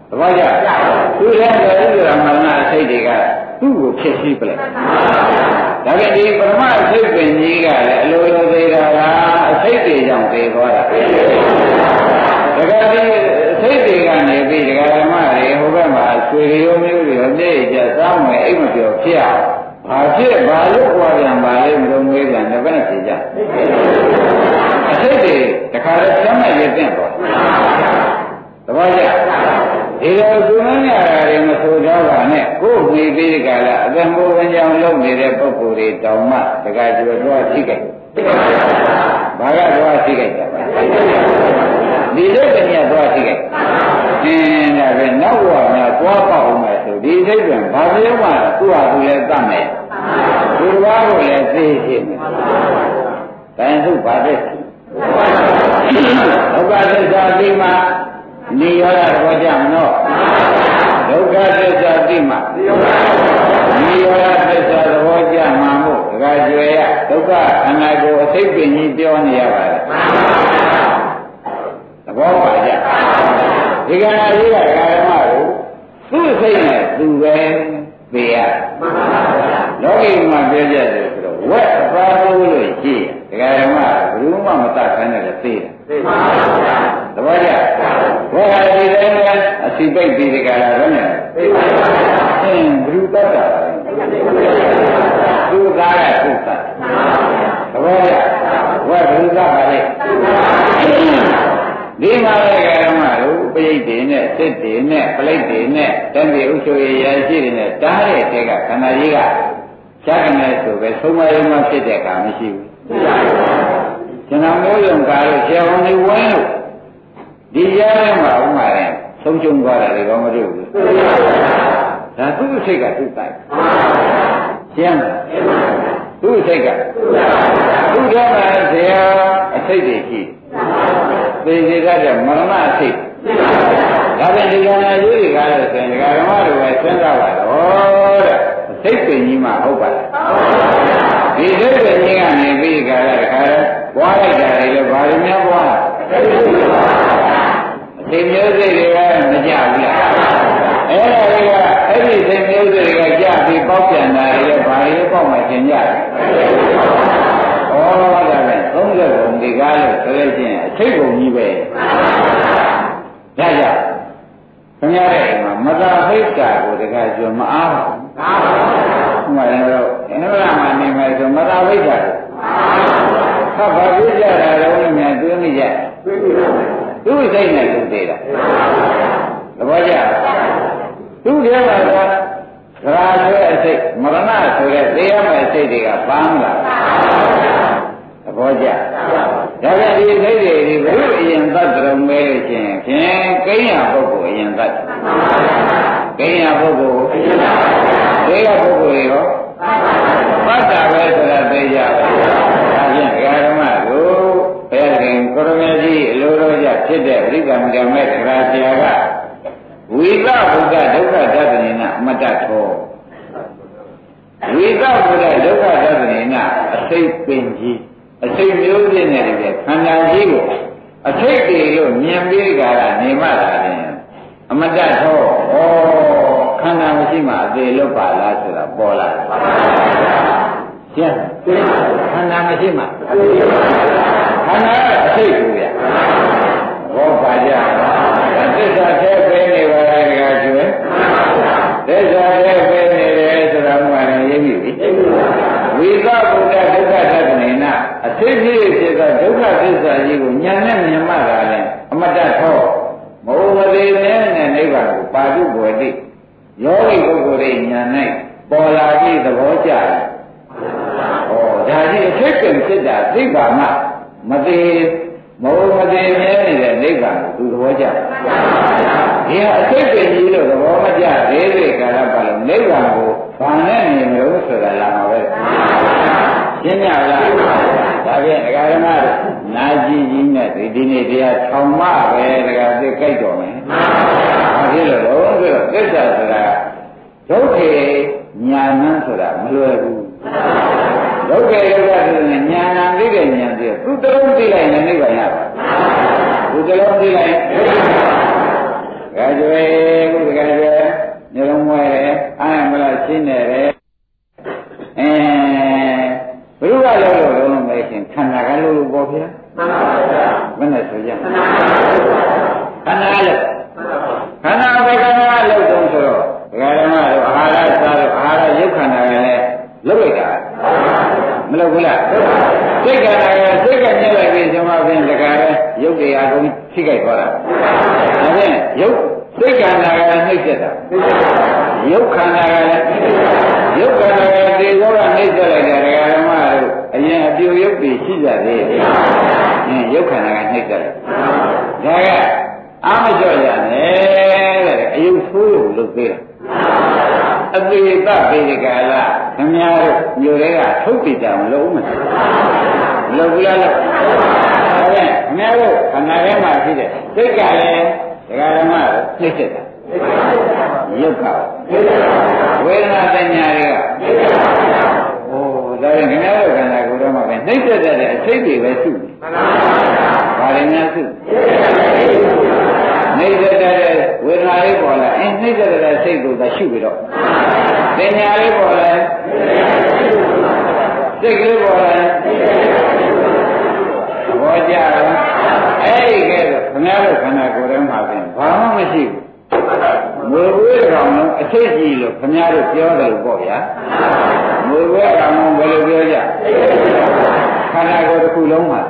သဘောကျသူလည်းလည်းဥဒ္ဓမရဏစိတ်တွေကသူ့ကိုဖြစ်ရှိပလိုက်ဒါပေမဲ့ဒီပရမအစိတ်ပင်ကြီးကလည်းအလိုလိုသေးတာကအစိတ်တွေကြောင့်သေးသွားတာဒါကဒီအစိတ်တွေကနေပြီးဒကာဓမ္မတွေဟိုဘက်မှာဆွေရိုးမျိုးတွေနေကြစောင်းမယ်အိမ်မပြောဖြစ်အောင် ဘာဖြစ်ဘာလို့ကြွားပြန်ပါလဲမလို့ငွေးပြန်တစ်ပတ်ဖြေကြအစိတ်တွေတခါတော့ကျမ်းမဲ့ရည်တင်သွားသဘောကျဒီလိုသူမရတာတွေမဆိုတော့ပါနဲ့ကိုယ်မိပြီးကြလားအတန်ဘုံကြောင့်လုပ်နေတဲ့ပုဂ္ဂိုလ်တွေတောင်မှတခါကျွတ်တော့ရှိခဲ့ဘာကတော့ရှိခဲ့ကြပါဒီလိုတည်းကတော့ရှိခဲ့ အင်းဒါပဲနောက်ဘဝမှာသွားပေါက်အောင်မယ်ဆိုဒီစိတ်ကဘာပြောမှသူ့ဟာသူလည်းတတ်မယ်သူတစ်ပါးကိုလည်းသိရှိမယ်ဒါရင်သူ့ဘာတဲ့ဒုက္ခသစ္စာဒီမှာနေရတာတော့ကြမလို့ဒုက္ခသစ္စာသိမှနေရတာသစ္စာသဘောကြမှာမို့တခါကျွေရဒုက္ခအနာကိုအသိပင်ကြီးပြောနေရပါတယ်သဘောပါကြ ဒီကနေ့လေးကဓမ္မကိုသူ့စိတ်နဲ့သူပဲသိရလောကီမှာပြောကြတယ်ဆိုတော့ဝက်အပါလို့လို့ကြည့်ဒကာဓမ္မဘယ်သူမှမတတ်ခိုင်းတယ်သိတယ်သိပါပါသဘောကျဘယ်ဟာဒီတိုင်းကအစီပိတ်ပြီးဒီကလာတော့နဲ့သိပါပါအင်းဘ누구တတ်တာသူသားက စစ်တွေနဲ့ပလိတ်တွေနဲ့တန်ပြည်ဥစ္စာရရရှိတွေနဲ့တားတဲ့တဲကခန္ဓာကြီးကဖြတ်ကနေဆိုပဲသုံးမယုံမှဖြစ်တဲ့ကမရှိဘူးကျွန်တော်မျိုးယုံကားလို့ဆရာဝန်တွေဝင်းလို့ဒီကြားထဲမှာဥမာရင်ဆုံးချုံသွားတယ်ကောမတွေ့ဘူးဒါသူ့စိတ်ကသူ့တိုင်ရှင်းလားသူ့စိတ်ကသူ့ထဲမှာဆရာအစိတ်တွေရှိသေစေတတ်တဲ့မရဏအစိတ် ဒါပြန်ဒီကံအရေးတွေကလည်းဆိုရင်ဒီကဓမ္မတွေပဲစဉ်းစားပါတော့တဲ့အစိတ်ပင်ကြီးမှဟုတ်ပါလားဒီစိတ်ပင်ကြီးကနေပြီးကြတာတခါတော့ဘွားလိုက်တာတွေလည်းဘာလို့များဘွားအစိတ်မျိုးစိတ်တွေကမကြဘူးလားအဲ့ဒါတွေကအဲ့ဒီစိတ်မျိုးစိတ်တွေကကြပြီးပေါက်ပြန်တာတွေလည်းဘာလို့ပေါက်မှကျင်ကြတယ်ဩဒါပဲ30ဘုံဒီကားလို့ဆိုလို့ချင်းအထိတ်ဘုံကြီးပဲရကြ ခင်ဗျားတဲ့အိမ်မှာမသာဖိတ်တာကိုတကယ်ကျွမအားပါဘူးမှန်ပါဘူးတော့အင်္ဂလာမှာနေမယ်ဆိုမသာဖိတ်တာဟောဘာဖြစ်ကြတာလဲလို့များတွေးမိကြသူ့စိတ်နဲ့သူသေးတာသဘောကျသူ့ထဲမှာကရာဆိုတဲ့အစိတ်မရဏဆိုတဲ့သေရမယ့်စိတ်တွေကပန်းလာသဘောကျ ဒါကြဒီစိတ်တွေဒီဘုရုအရင်သတ်တော်မဲလို့ချင်းဖြင့်ကိညာပုဂ္ဂိုလ်အရင်သတ်ကိညာပုဂ္ဂိုလ်သေရပုဂ္ဂိုလ်တွေရောသတ်တာပဲဆိုတာသိကြပါဒါဖြင့်ဓမ္မကိုဘုရားခင်ကိုရမေကြီးအလိုတော်ကြဖြစ်တဲ့ပြိကံကမဲ့တရားဆရာကဝိသဘုဒ္ဓဒုက္ခသတ္တနေနအမတ္တထောဝိသဘုဒ္ဓဒုက္ခသတ္တနေနအစိတ်ပင်ကြီး အစိတ်မျိုးပြည့်နေတယ်ခန္ဓာကြီးကိုအစိတ်တွေလို့မြင်ပြီးကြတာနေမှလာတယ်အမတ္တထောဩခန္ဓာမရှိမှအသေးလွတ်ပါလားဆိုတာပေါ်လာရှင်းခန္ဓာမရှိမှခန္ဓာအစိတ်ကိုရဘောပါကြသစ္စာသေးပဲနေပါလေတကားကျွဲသစ္စာသေးပဲနေတယ်ဆိုတာမှလည်းရိပ်ပြီဝိသဗုဒ္ဓဒုက္ခသတ္တနေန အသိဖြစ်ဖြစ်သောဒုက္ခသစ္စာကြီးကိုညာနဲ့မြင်မှတာလဲအမတ္တထောမဟုတ်မသေးနဲ့နဲ့နိဗ္ဗာန်ကိုပါဠိဘွယ်တိယောဂီပုဂ္ဂိုလ်တွေညာ၌ပေါ်လာပြီးသဘောကျတယ်။ဩဒါကြီးအဖြစ်ကံဖြစ်တာသိပါမှမသေးမဟုတ်မတည်မြဲနေတဲ့နိဗ္ဗာန်ကိုသူသဘောကျတယ်ဒီဟာအစိတ်ပင်ကြီးလို့သဘောမကျသေးသေးကာလပတ်လုံးနိဗ္ဗာန်ကိုဘာနဲ့နေမလို့ဆိုတာလာမှာပဲ ရှင်းကြလားဒါဖြင့်ဒကာရမတို့နာကြည့်ကြီးနဲ့ဒီဒီနေ့တရားထောင်မပဲဒကာသိကြိုက်တော်မယ်ဘာဖြစ်လို့လဲဆိုတော့သစ္စာဆိုတာဒုက္ခေညာဏဆိုတာမလွယ်ဘူးဒုက္ခေဒုက္ခဆိုရင်ညာဏသိတဲ့ညာသိသူတလုံးသိလိုက်ရင်နိဗ္ဗာန်ရပါသူတလုံးသိလိုက်ကဲကြွယ်ခုတကယ်ကြွယ်ညလုံးမွဲတယ်အာရမလားရှင်းနေတယ်အဲ ဘုရားလုံးလို့လုံးမေးရှင်ခန္ဓာကလို့လို့ပေါ်ဗျာမှန်ပါဗျာဘယ်နဲ့ဆိုကြခန္ဓာခန္ဓာလို့ခန္ဓာပဲခန္ဓာလို့တုံးဆိုတော့ဒကာဓမ္မတို့အာဟာရစားလို့အာဟာရရုပ်ခန္ဓာကလည်းလုပ်လိုက်တာမလုပ်ဘူးလားစိတ်ခန္ဓာကစိတ်ကညက်လိုက်ပြီဆိုမှဖြင့်ဒကာပဲရုပ်တရားကုန်ထိခိုက်သွားတာဒါဖြင့်ရုပ်စိတ်ခန္ဓာကလည်းနှိမ့်ဆက်တာရုပ်ခန္ဓာကလည်းရုပ်ခန္ဓာကဒီသောကနှိမ့်ဆက်လိုက်တဲ့ဒကာဓမ္မတို့ အရင်အပြိုရုပ်တွေရှိကြသေးတယ်။အင်းရုပ်ခန္ဓာကနှိမ့်ဆက်လိုက်ဒါကအာမလျှော့ရနဲ့တဲ့အယုဆိုးကိုလုပ်သေးတာအသေသပေဒီကာလခမည်းတော်မျိုးတွေကထုတ်ပြကြမလို့မလုပ်ဘူးလားလို့ဒါဖြင့်ခမည်းတော်ခန္ဓာထဲမှာရှိတဲ့စိတ်ကလည်းဒကာဓမ္မတို့နှိမ့်ဆက်တာရုပ်ကဝေဒနာတညာတွေကဟို ဒါရင်ခင်ဗျားတို့ခန္ဓာကိုယ်တော့မှပဲနှိမ့်ဆက်တဲ့အစိတ်တွေပဲစုတယ်ဘာတွေများစုနှိမ့်ဆက်တဲ့ဝေဒနာလေးပေါ်လာအင်းနှိမ့်ဆက်တဲ့စိတ်ကိုသာရှုပြီးတော့တညာလေးပေါ်လာစိတ်ကလေးပေါ်လာဘောကြလားအဲ့ဒီကဲတော့ခင်ဗျားတို့ခန္ဓာကိုယ်ထဲမှာပြင်ဘာမှမရှိဘူးငွေဝေးကောင်လုံးအစိတ်ကြီးလို့ခင်ဗျားတို့ပြောတယ်ပေါ့ဗျာ ငွေဝေးကောင်လုံးဘယ်လိုပြောကြခန္ဓာကိုယ်တစ်ခုလုံးမှာ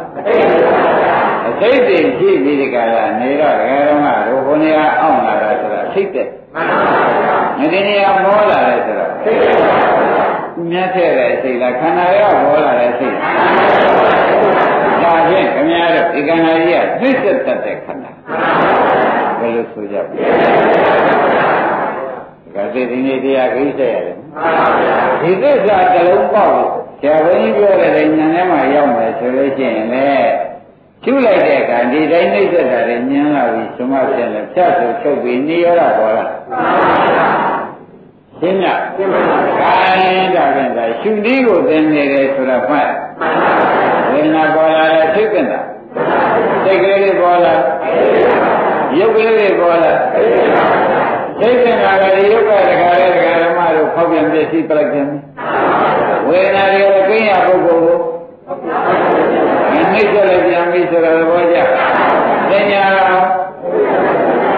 အစိတ်တွေရှိပြီးဒီကလာနေတော့ဒကာတော်ကတို့ဘုန်းကြီးအောင့်လာတာဆိုတာစိတ်တဲ့ငဒီနေရာမောလာတယ်ဆိုတော့စိတ်တဲ့မြတ်တဲ့စိတ်လားခန္ဓာရောမောလာတဲ့စိတ်ဒါဖြင့်ခင်ဗျားတို့ဒီခန္ဓာကြီးကသိစက်တတ်တဲ့ခန္ဓာဘယ်လိုဆိုကြပါလဲ ဒါသိဒီနေ့တရားခိစ္စရတယ်ဒီသစ္စာတစ်လုံးပေါက်ဆရာဘုန်းကြီးပြောတဲ့ဉာဏ်ထဲမှာရောက်မယ်ဆိုလို့ရှိရင်လေကျူးလိုက်တဲ့အခါဒီတိုင်းနှိမ့်သက်တာလည်းညံလာပြီသမဖြစ်လဲဖြတ်ဆိုချုပ်ပြီးနေရတာပေါ်လာရှင်းလားရှင်းပါပါခိုင်းတာပြန်တာရှုနည်းကိုသင်နေတယ်ဆိုတာမှတ်ဝေဒနာပေါ်လာတယ်သိပင်တာစိတ်ကလေးတွေပေါ်လာရုပ်ကလေးတွေပေါ်လာသိပင် တာကဒီရုပ်ကတခါလေတခါဓမ္မတို့ဖောက်ပြန်ပြည့်စည်ပြလိုက်တယ်ဝေဒနာတွေကကိညာပုဂ္ဂိုလ်ကိုနှိမ့်ဆက်လိုက်ပြန်ပြီဆိုတော့ဘောကြ။တင်ညာတော့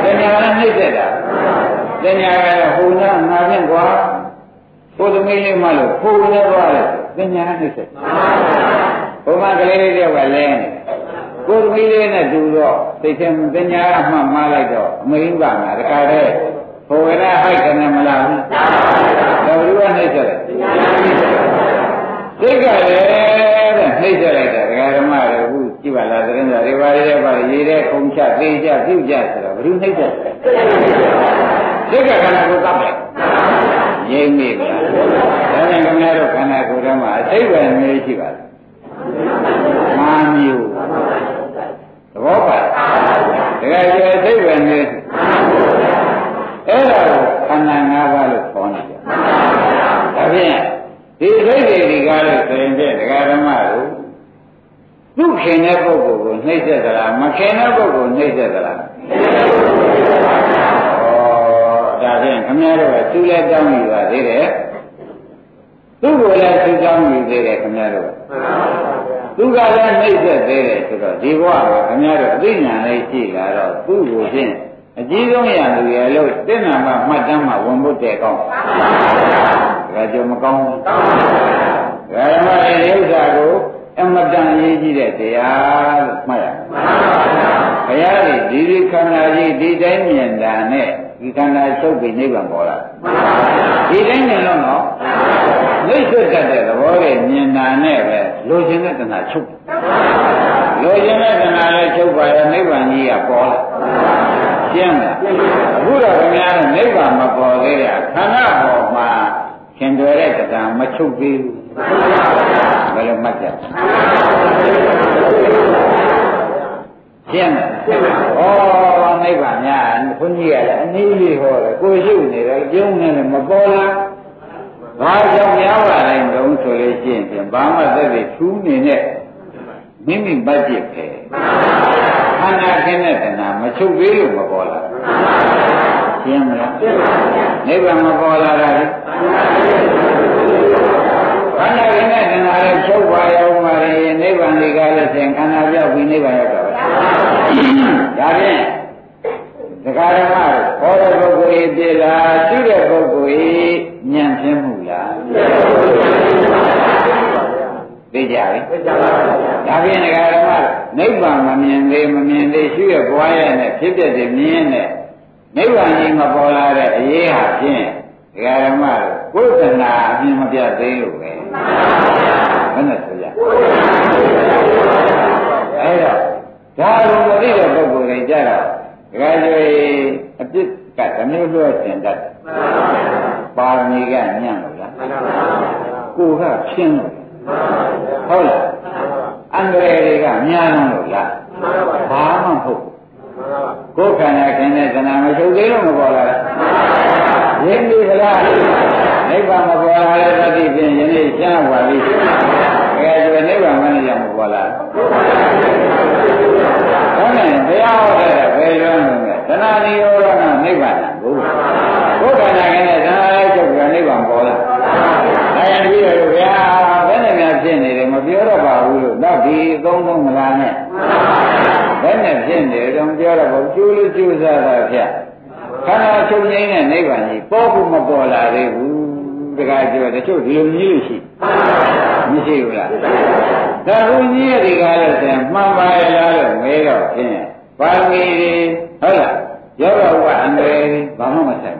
တင်ညာကနှိမ့်ဆက်တာ။တင်ညာကဟိုနာငါဖြင့်ကွာ။ဘုသမီးလေးမှလို့ဟိုလည်းသွားတယ်တင်ညာကနှိမ့်ဆက်။ဘုမကလေးလေးတယောက်ကလဲနေ။ကိုသမီးလေးနဲ့တူတော့သိချင်တင်ညာကမှမှားလိုက်တော့အမိန်ပါမှာတခါတည်း ဟိုဝရဟိုက်ကနေမလားဘူး။တော်ဘူးကနှိမ့်ဆက်တယ်။စိတ်ကလည်းတဲ့နှိမ့်ဆက်လိုက်တာဒကာဓမ္မတွေခုကြည့်ပါလားသတင်းစာတွေပါရတဲ့ပါရေးတဲ့ခုံချသေးကြပြုတ်ကြဆိုတော့ဘယ်သူနှိမ့်ဆက်စိတ်ကခန္ဓာကိုယ်သတ်တယ်ငြိမ့်မိပါဒါနဲ့ခင်ဗျားတို့ခန္ဓာကိုယ်ထဲမှာအစိတ်ပဲမျိုးရှိပါလားငါးမျိုးသဘောပါဒကာကျေအစိတ်ပဲမျိုးအဲ့ဒါကိုခန္ဓာ၅ပါးလို့ခေါ်နေကြဒါဖြင့်ဒီစိတ်တွေဒီကားလို့ဆိုရင်ဖြင့်ဒကာဓမ္မတို့သူ့ ခင်တဲ့ပုဂ္ဂိုလ်ကိုနှိမ့်ဆက်သလားမခင်တဲ့ပုဂ္ဂိုလ်နှိမ့်ဆက်သလားဩဒါဖြင့်ခမည်းတော်ကသူလည်းတောင်းယူပါသေးတယ်သူ့ကိုလည်းသူတောင်းယူသေးတယ်ခမည်းတော်သူကလည်းနှိမ့်ဆက်သေးတယ်ဆိုတော့ဒီဘဝမှာခမည်းတော်အသိဉာဏ်လေးရှိလာတော့သူ့ကိုဖြင့်အကြီးဆုံးရလူရဲ့လို့တင့်နာမှာမှတ်တမ်းမှာဝင်ဖို့တဲ့ကောင်းဒါကြောင့်မကောင်းဘူးဓမ္မရဲ့ဥစ္စာကို အမတန်ရေးကြည့်တဲ့တရားလို့မှတ်ရဘုရားဒီဒီဒီခန္ဓာကြီးဒီတိုင်းမြင်တာနဲ့ဒီခန္ဓာချုပ်ပြီးနိဗ္ဗာန်ပေါ်လာဒီတိုင်းမြင်လို့နော်လိမ့်ဆွတ်တတ်တဲ့သဘောတွေမြင်တာနဲ့ပဲလိုချင်တဲ့တဏှာချုပ်လိုချင်တဲ့တဏှာလည်းဗ္ဗာန်ကြီးကပေါ်လာရှင်းလားအခုတော့ခင်ဗျားတို့နိဗ္ဗာန်မပေါ်သေးတဲ့ခန္ဓာပေါ်မှာခင်တွယ်တဲ့တရားမချုပ်သေးဘူး ဘယ်လိုမှတ်ကြရှင်းလားဩနိဗ္ဗာန်များဘုန်းကြီးကလည်းအနည်းလေးဟောတယ်ကိုရှိနေတယ်ပြုံးနေတယ်မပေါ်လားဘာကြောင့်များပါလဲတုံးဆိုလို့ရှိရင်ဘာမှသက်သက်ထူးနေနဲ့မိမိမတ်ပြစ်ပဲခန္ဓာခင်းတဲ့တဏှာမချုပ်သေးလို့မပေါ်လာရှင်းမလားနိဗ္ဗာန်မပေါ်လာတာလေခ န္ဓာခင်းတဲ့တဏှာလည်းချုပ်ပါရောက်ပါလေနိဗ္ဗာန်ဒီကားလည်းသင်ခန္ဓာပြောက်ပြီးနိဗ္ဗာန်ရောက်တာပဲဒါဖြင့်ဒကာရမဟောတဲ့ပုဂ္ဂိုလ်ဤပြည်လားရှိတဲ့ပုဂ္ဂိုလ်ဤဉာဏ်ဖြင်းမှုလားသိကြပြီသိကြပါဘူးဒါဖြင့်ဒကာရမနိဗ္ဗာန်မမြင်သေးမမြင်သေးရှိရပွားရတဲ့ဖြစ်ဖြစ်တွေမြင်တဲ့နိဗ္ဗာန်ကြီးမပေါ်လာတဲ့အရေးဟာဖြင့်ဒကာရမကိုယ်တဏှာအမြင်မပြသေးလို့ပဲ ဘယ်နဲ့ဆိုရအဲ့တော့ဒါလိုမသိတဲ့ပုဂ္ဂိုလ်တွေကြတော့ဒကာကျွေအပြစ်ကဓမျိုးလွှဲစင်တတ်ပါရမီကညံ့လို့လားကိုကဖြင်းလို့ဟုတ်လားအန္တရာယ်တွေကများလုံးလို့လားဘာမှမဟုတ်ဘူးကိုယ်ခန္ဓာခင်တဲ့သနာမချုပ်သေးလို့မပေါ်လာလားရင်းပြီလား နိဗ္ဗာန်မပေါ်လာတဲ့သတိဖြင့်ယနေ့ရှားပါပြီတကယ်ဆိုနိဗ္ဗာန်မနဲ့ကြောင့်မပေါ်လာဘူးဟုတ်တယ်တရားဟောတဲ့ဘယ်လိုလဲသနာနိရောဓနာနိဗ္ဗာန်ကိုကိုယ်ခန္ဓာခင်တဲ့သနာလေးချုပ်ပြီးနိဗ္ဗာန်ပေါ်လာဒါရင်ပြီးတော့ဗျာဘယ်နဲ့များဖြစ်နေတယ်မပြောတော့ပါဘူးလို့တော့ဒီအသုံးသုံးမလားနဲ့ဘယ်နဲ့ဖြစ်နေတယ်တော့ပြောတော့ဘူးကျိုးလို့ကျိုးစားတာဖြတ်ခန္ဓာချုပ်ငိမ့်တဲ့နိဗ္ဗာန်ကြီးပေါ်ဖို့မပေါ်လာသေးဘူး တခါပြောတချို့ဒီလိုကြီးလို့ရှိမရှိဘူးလားဒါဘုန်းကြီးရဲ့ဒီကားလို့ဆိုရင်မှန်ပါရဲ့လားလို့မေးတော့ဖြင့်ပါမီတွေဟုတ်လားယောဂဥပအန္တရာယ်ဘာမှမဆိုင်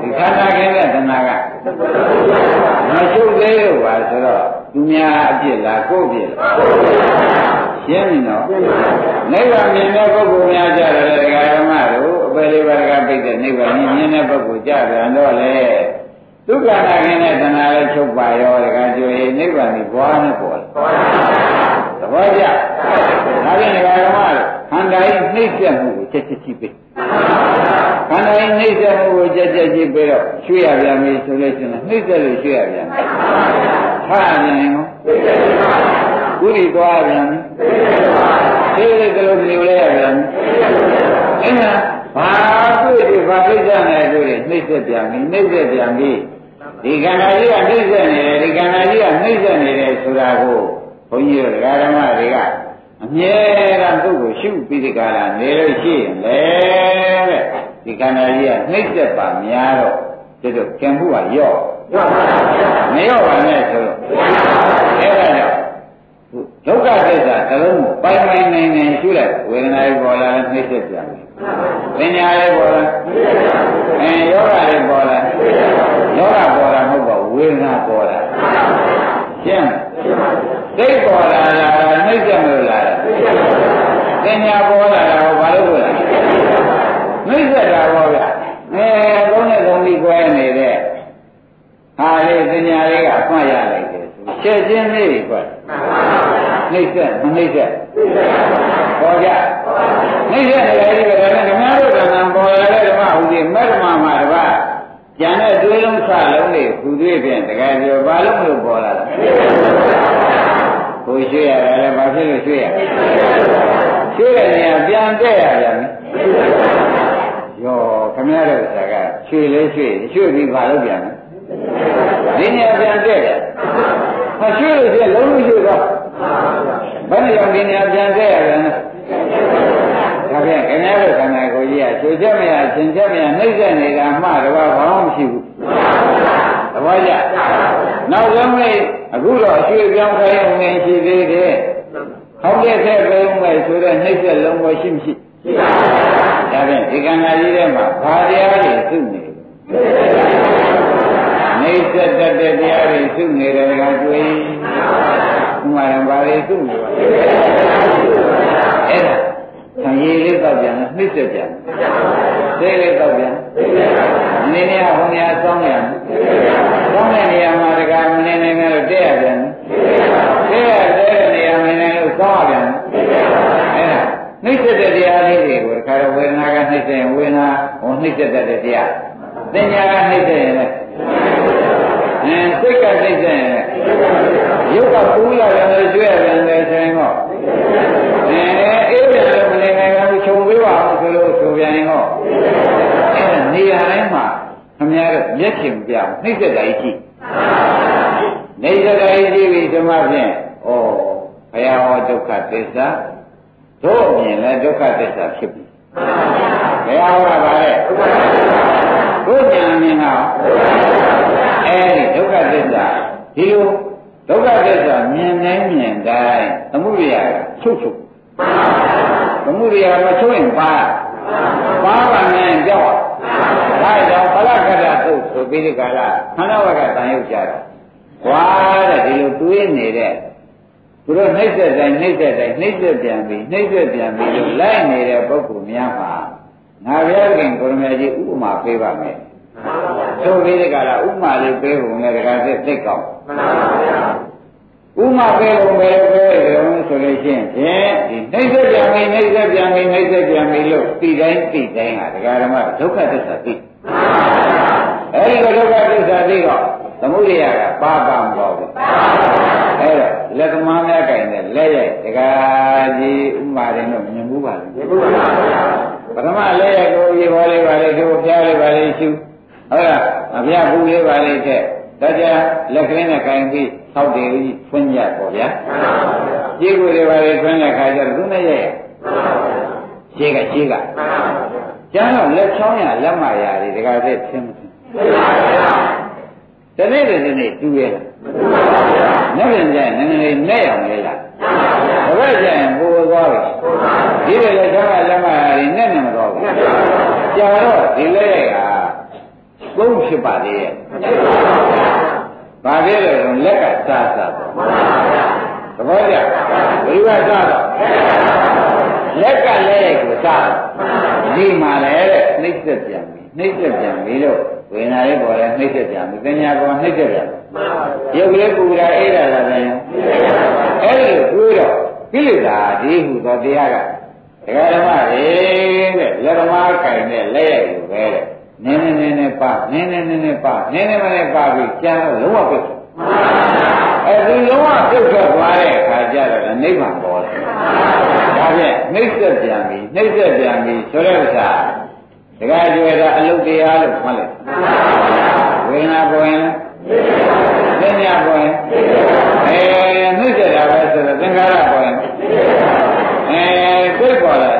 ဒီခန္ဓာကင်းတဲ့တဏှာကမချုပ်သေးလို့ပါဆိုတော့သူများအပြစ်လားကိုယ့်ပြစ်လားရှင်းပြီနော်နိဗ္ဗာန်မြင်တဲ့ပုဂ္ဂိုလ်များကြတယ်ဒကာရမတို့အပယ်လေးပါးကပိတ်တဲ့နိဗ္ဗာန်မြင်တဲ့ပုဂ္ဂိုလ်ကြပြန်တော့လေ ဒုက္ခနာခင်းတဲ့တဏှာလည်းချုပ်ပါရောဒကာကျွေနိဗ္ဗာန်ကိုဘွားနဲ့ပေါ်တယ်သဘောကျဒါဖြင့်ဒကာရမတို့ခန္ဓာရဲ့နှိမ့်ဆက်မှုကိုချက်ချက်ကြည့်ပေးခန္ဓာရဲ့နှိမ့်ဆက်မှုကိုချက်ချက်ကြည့်ပေးတော့ရွှေ့ရပြန်ပြီဆိုလို့ရှိရင်နှိမ့်ဆက်လို့ရွှေ့ရပြန်တယ်ထားပြန်ရင်ရောဥရိသွားပြန်ပြီသိတယ်ကလေးမျိုးလေးရပြန်ပြီအဲ့ဒါ ဘာတွေ့ဒီဘာကိစ္စနဲ့တွေ့နှိမ့်ဆက်ပြန်ပြီနှိမ့်ဆက်ပြန်ပြီဒီခန္ဓာကြီးကနှိမ့်ဆက်နေတယ်ဒီခန္ဓာကြီးကနှိမ့်ဆက်နေတယ်ဆိုတာကိုဘုန်းကြီးတို့ဓမ္မတွေကအမြဲတမ်းသူ့ကိုရှုပြီးဒီကလာနေလို့ရှိရင်လေတဲ့ဒီခန္ဓာကြီးကနှိမ့်ဆက်ပါများတော့ဒီလိုကျင်မှုကရော့ရော့ပါမရော့ပါနဲ့ဆိုတော့အဲ့ဒါကြောင့်ဒုက္ခသစ္စာတလုံးကိုပိုင်ပိုင်နိုင်နိုင်ရှုလိုက်ဝေဒနာတွေပေါ်လာနှိမ့်ဆက်ပြန်တယ် ပညာလေးပေါ်လာအဲယောဂလေးပေါ်လာယောဂပေါ်လာမဟုတ်ပါဝေဒနာပေါ်လာရှင်းသိပေါ်လာတာနှိမ့်ဆက်မလို့လားပညာပေါ်လာတာဘာလို့လဲနှိမ့်ဆက်တာပေါ့ဗျအဲသုံးနဲ့သုံးပြီးကွဲနေတဲ့ဟာလေးပညာလေးကအမှတ်ရလိုက်တယ်ချက်ချင်းလေးကွနှိမ့်ဆက်မနှိမ့်ဆက်ပေါ်ကြ နှိမ့်ဆက်နေတယ်ဒီကလည်းဓမ္မတို့ကံပေါ်လာတဲ့ဓမ္မဟူဒီမဲ့ဓမ္မမှာတပါးကျန်တဲ့တွေးလုံးဆလုံးတွေဟူတွေ့ဖြင့်တကယ်ပြောဘာလို့မလို့ပေါ်လာလဲကိုရွှေ့ရတယ်လည်းဘာဖြစ်လို့ရွှေ့ရရွှေ့တဲ့နေရာပြန်တဲ့ရပြန်ရောခမရတဲ့ဆရာကရွှေ့လဲရွှေ့ရွှေ့ပြီးဘာလို့ပြန်လဲဒီနေရာပြန်တဲ့တယ်မရွှေ့လို့ရှိရင်လုံးလို့ရွှေ့တော့ဘယ်နဲ့ကြောင့်ဒီနေရာပြန်တဲ့ရပြန်လဲ ဒါဖြင့်ခင်ဗျားတို့ခန္ဓာကိုယ်ကြီးကကျွချက်မရရှင်ချက်မရနှိမ့်ဆက်နေတာမှတပါးဘာမှမရှိဘူးသဘောကျနောက်ဆုံးလေးအခုတော့အရွှေပြောင်းခိုင်းအောင်ရှိသေးတယ်ဟောင်းတဲ့ဆက်ပြုံးမယ်ဆိုတော့နှိမ့်ဆက်လုံးမရှိမရှိရှိပါဘူးဒါဖြင့်ဒီခန္ဓာကြီးထဲမှာဘာတရားတွေသိနေနှိမ့်ဆက်တတ်တဲ့တရားတွေသိနေတယ်ကတွေ့ဥမာရံဘာတွေသိနေပါလဲအဲ့ဒါ စ္စပြန်သိလေးတော့ပြန်နေနေဟိုနေရာစောင်းပြန်စောင်းတဲ့နေရာမှာတကမနေနေနဲ့တဲ့ရပြန်တဲ့ရတဲ့နေရာမနေလို့စောင်းရပြန်အဲ့ဒါနှိစ္စတဲ့တရားလေးတွေကိုတခါတော့ဝေဒနာကနှိစ္စရင်ဝေဒနာဟိုနှိစ္စတဲ့တရားသင်ညာကနှိစ္စရင်လည်းအဲစိတ်ကနှိစ္စရင်လည်းရုပ်ကပူးလာတယ်လို့ကျွဲ့တယ်ဆိုရင်တော့အဲအေးတယ်လို့မ နေနိုင်ဘူးခြုံပေးပါအောင်ဆိုလို့ဆိုပြန်ရင်တော့အဲနေရာတိုင်းမှာခမရတဲ့မျက်ခင်ပြောင်းနှိစ္စတာကြီးနေစ္စတာကြီးရှိပြီဓမ္မဖြင့်ဩဘုရားဟောဒုက္ခသစ္စာတို့အမြင်လဲဒုက္ခသစ္စာဖြစ်ပြီဘုရားဟောတာပါလေတို့ဉာဏ်မြင်တာအဲဒီဒုက္ခသစ္စာဒီလိုဒုက္ခသစ္စာမြင်တိုင်းမြင်တိုင်းသမှုရိယာချုပ်ချုပ်သ မှုရိယာမချုပ်ရင်ပါပါပါနဲ့ကြောက်ဒါကြောင့်ပလက္ခဏသုတ်ဆိုပြီးဒီကလာခန္ဓာဝကတန်ရုပ်ကြတော့ဘွာတဲ့ဒီလိုတွေးနေတဲ့သူတို့နှိမ့်ဆက်တိုင်းနှိမ့်ဆက်တိုင်းနှိမ့်ဆက်ပြန်ပြီးနှိမ့်ဆက်ပြန်ပြီးလို့လိုက်နေတဲ့ပုဂ္ဂိုလ်များမှာငါဘုရားခင်ကိုရမကြီးဥပမာပေးပါမယ်ဆိုပြီးဒီကလာဥပမာလေးပေးဖို့လည်းတခါသိသိကောင်း ဥမာပေးလို့ပဲပဲရုံဆိုလို့ရှိရင်ဖြင့်ဒီနှိမ့်ဆက်ပြန်ပြီးနှိမ့်ဆက်ပြန်ပြီးနှိမ့်ဆက်ပြန်ပြီးလို့သိတိုင်းသိတိုင်းဟာဒကာဓမ္မဒုက္ခသစ္စာသိအဲဒီဒုက္ခသစ္စာသိတော့သမုဒိယကပါပါမပေါ်ဘူးအဲ့တော့လက်သမားများကြိုင်တဲ့လက်ရိုက်ဒကာကြီးဥမာရင်တော့မြင်မှုပါဘူးမြင်မှုပါပထမလက်ရိုက်ကိုရေပေါ်လေးပါလေးတို့ဖျားလေးပါလေးရှုဟုတ်လားအပြဘူးလေးပါလေးတဲ့ဒါကြလက်ကလေးနဲ့ကြိုင်ပြီး သောက်တယ်ကြီးဖွင့်ကြပေါ့ဗျာခြေကိုယ်တွေပါလေဖွင့်တဲ့ခါကျတော့သူနဲ့ရဲ့ခြေကခြေကကျန်တော့လက်ချောင်းရလက်မရာတွေတခါတည်းသင်မသင်တနေ့တည်းနေ့တူရဲ့လားနေ့ပြန်ကျရင်နည်းနည်းနဲ့အောင်လေလားတပည့်ကျရင်ပိုးသွားပြီဒီလိုလက်ချောင်းရလက်မရာတွေနဲ့နဲ့မသွားဘူးကြာတော့ဒီလက်ရိုက်ကသုံးဖြစ်ပါလေရဲ့ဘာ ဖြစ်လဲဆိုလက်ကစားစားတော့သဘောကျဘယ်လိုကစားတော့လက်ကလည်းရိုက်ကိုစားဒီမှာလည်းတဲ့နှိမ့်ဆက်ပြန်ပြီနှိမ့်ဆက်ပြန်ပြီလို့ဝေဒနာလေးပေါ်လဲနှိမ့်ဆက်ပြန်ပြီသင်ညာပေါ်နှိမ့်ဆက်ပြန်ရုပ်ကလေးပူတာအေးတာလည်းပဲအဲ့ဒီလိုတွေးတော့ကိလေသာဒီဟုသောတရားကဒကာဓမ္မတွေတဲ့လက်ဓမ္မကင်တဲ့လက်ရိုက်ကိုပဲတဲ့ နည်းနည်းနည်းနည်းပါနည်းနည်းနည်းနည်းပါနည်းနည်းမနည်းပါပြီးကျန်တော့လုံးဝပြတ်အဲဒီလုံးဝပြုတ်ထွက်သွားတဲ့အခါကျတော့နိဗ္ဗာန်ပေါ်တယ်။ဒါဖြင့်နှိမ့်ဆက်ပြန်ပြီနှိမ့်ဆက်ပြန်ပြီဆိုတဲ့ဥစ္စာတခါကျွေတာအလုတ်တရားလို့မှတ်လိုက်။ဝိညာပေါ်ရင်သိညာပေါ်ရင်အဲနှိမ့်ဆက်တာပဲဆိုတော့သင်္ခါရပေါ်ရင်အဲစိတ်ပေါ်လာ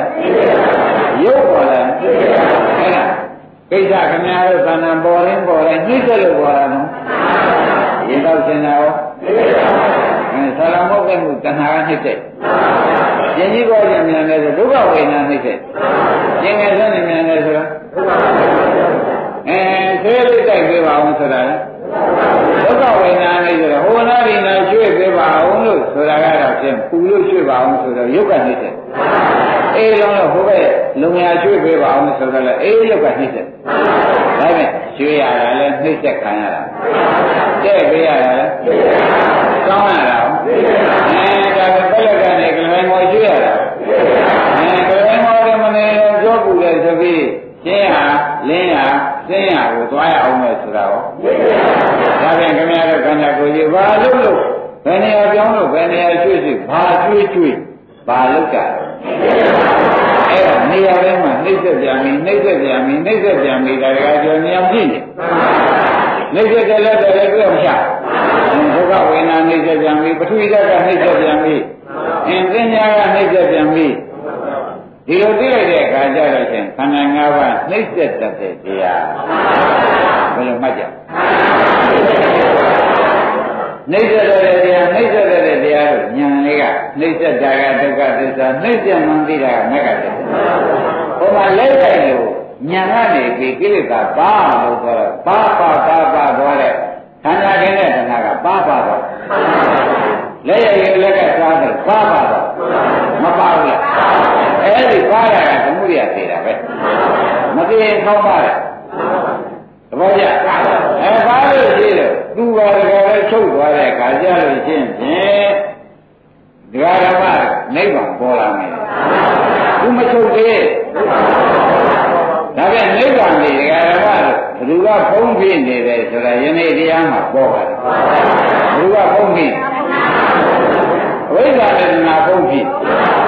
ရုပ်ပေါ်လာအဲ့ဒါ ကိစ္စခင်ဗျားတို့သဏ္ဍာန်ပေါ်ရင်ပေါ်တယ်နှိမ့်ဆက်လို့ပေါ်တာနော်။ရေတော့စင်တာရောအဲဆရာမောကမှုတဏှာကနှိမ့်တဲ့ကျင်ကြီးပေါ်ခြင်းမြန်တယ်ဆိုဒုက္ခဝေဒနာနှိမ့်တဲ့ကျင်ငယ်ဆုံးနေမြန်တယ်ဆိုတော့အဲသေရိတ်တိုက်ပေးပါအောင်ဆိုတာလေဒုက္ခဝေဒနာနှိမ့်တယ်ဟိုနာဒီနာရွှေ့ပေးပါအောင်လို့ဆိုတာကတော့ဖြင့်ပူလို့ရွှေ့ပါအောင်ဆိုတော့ယုတ်ကနှိမ့်တဲ့ အေးလုံးလို့ဟိုဘက်လုံညာရွှေ့ပေးပါအောင်ဆိုတော့လေအေးယုတ်ကနှိမ့်တဲ့ဒါပေမဲ့ရွှေ့ရတာလဲနှိမ့်သက်ခံရတာတဲ့ပေးရတာလဲကောင်းရတာအဲဒါကပလက်ကနေကလမိုင်းမောရွှေ့ရတာအဲကလမိုင်းမောတယ်မနေကြောပူတယ်ဆိုပြီးရှင်းဟာလင်းဟာစင်းဟာကိုသွားရအောင်မယ်ဆိုတာဟောဒါပြန်ခင်ဗျားတို့ခန္ဓာကိုယ်ကြီးဘာလို့လို့ဘယ်နေရာပြောင်းလို့ဘယ်နေရာရွှေ့ရွှေ့ဘာရွှေ့ရွှေ့ဘာလုပ်ကြ အဲ့တော့နေရာတိုင်းမှာနှိမ့်ဆက်ပြန်ပြီနှိမ့်ဆက်ပြန်ပြီနှိမ့်ဆက်ပြန်ပြီဒါကကြောဉာဏ်ပြည့်နေနှိမ့်ဆက်တဲ့လက်တွေတွေ့မချဒုက္ခဝေဒနာနှိမ့်ဆက်ပြန်ပြီပထဝီဓာတ်ကနှိမ့်ဆက်ပြန်ပြီအင်းပညာကနှိမ့်ဆက်ပြန်ပြီဒီလိုသိလိုက်တဲ့အခါကျတော့ချင်းခန္ဓာ၅ပါးနှိမ့်ဆက်တတ်တဲ့တရားဘယ်လိုမှတ်ကြနှိမ့်ဆက်တဲ့တရားနှိမ့်ဆက်တဲ့တရား တို့ဉာဏ်လေးကနှိမ့်ဆက်တာကဒုက္ခသစ္စာနှိမ့်ဆက်မှန်သိတာကမဂ္ဂသစ္စာဟိုမှာလက်ဆိုင်လို့ဉာဏ်ကနေပြီးကိလေသာပါလို့ဆိုတော့ပါပါပါပါသွားတဲ့ခန္ဓာခင်တဲ့တဏှာကပါပါတော့လက်ရည်လက်ကစားတယ်ပါပါတော့မပါဘူးလားအဲ့ဒီပါရကသမှုရရိယသေးတာပဲမသိရင်ကောင်းပါလေသဘောကျအဲဘာလို့ရှိလို့သူကတကယ်ပဲချုပ်သွားတဲ့အခါကျလို့ရှင်းဖြင့် တရားဓမ္မနိဗ္ဗာန်ပေါ်လာမယ်သူမချုပ်သေးဒါပြန်နိဗ္ဗာန်လေတရားဓမ္မလို့ဘသူကဖုံးပြနေတယ်ဆိုတာယနေ့တရားမှာပေါ်ပါတယ်ဘသူကဖုံးပြဝိဇ္ဇာလည်းနာဖုံးပြ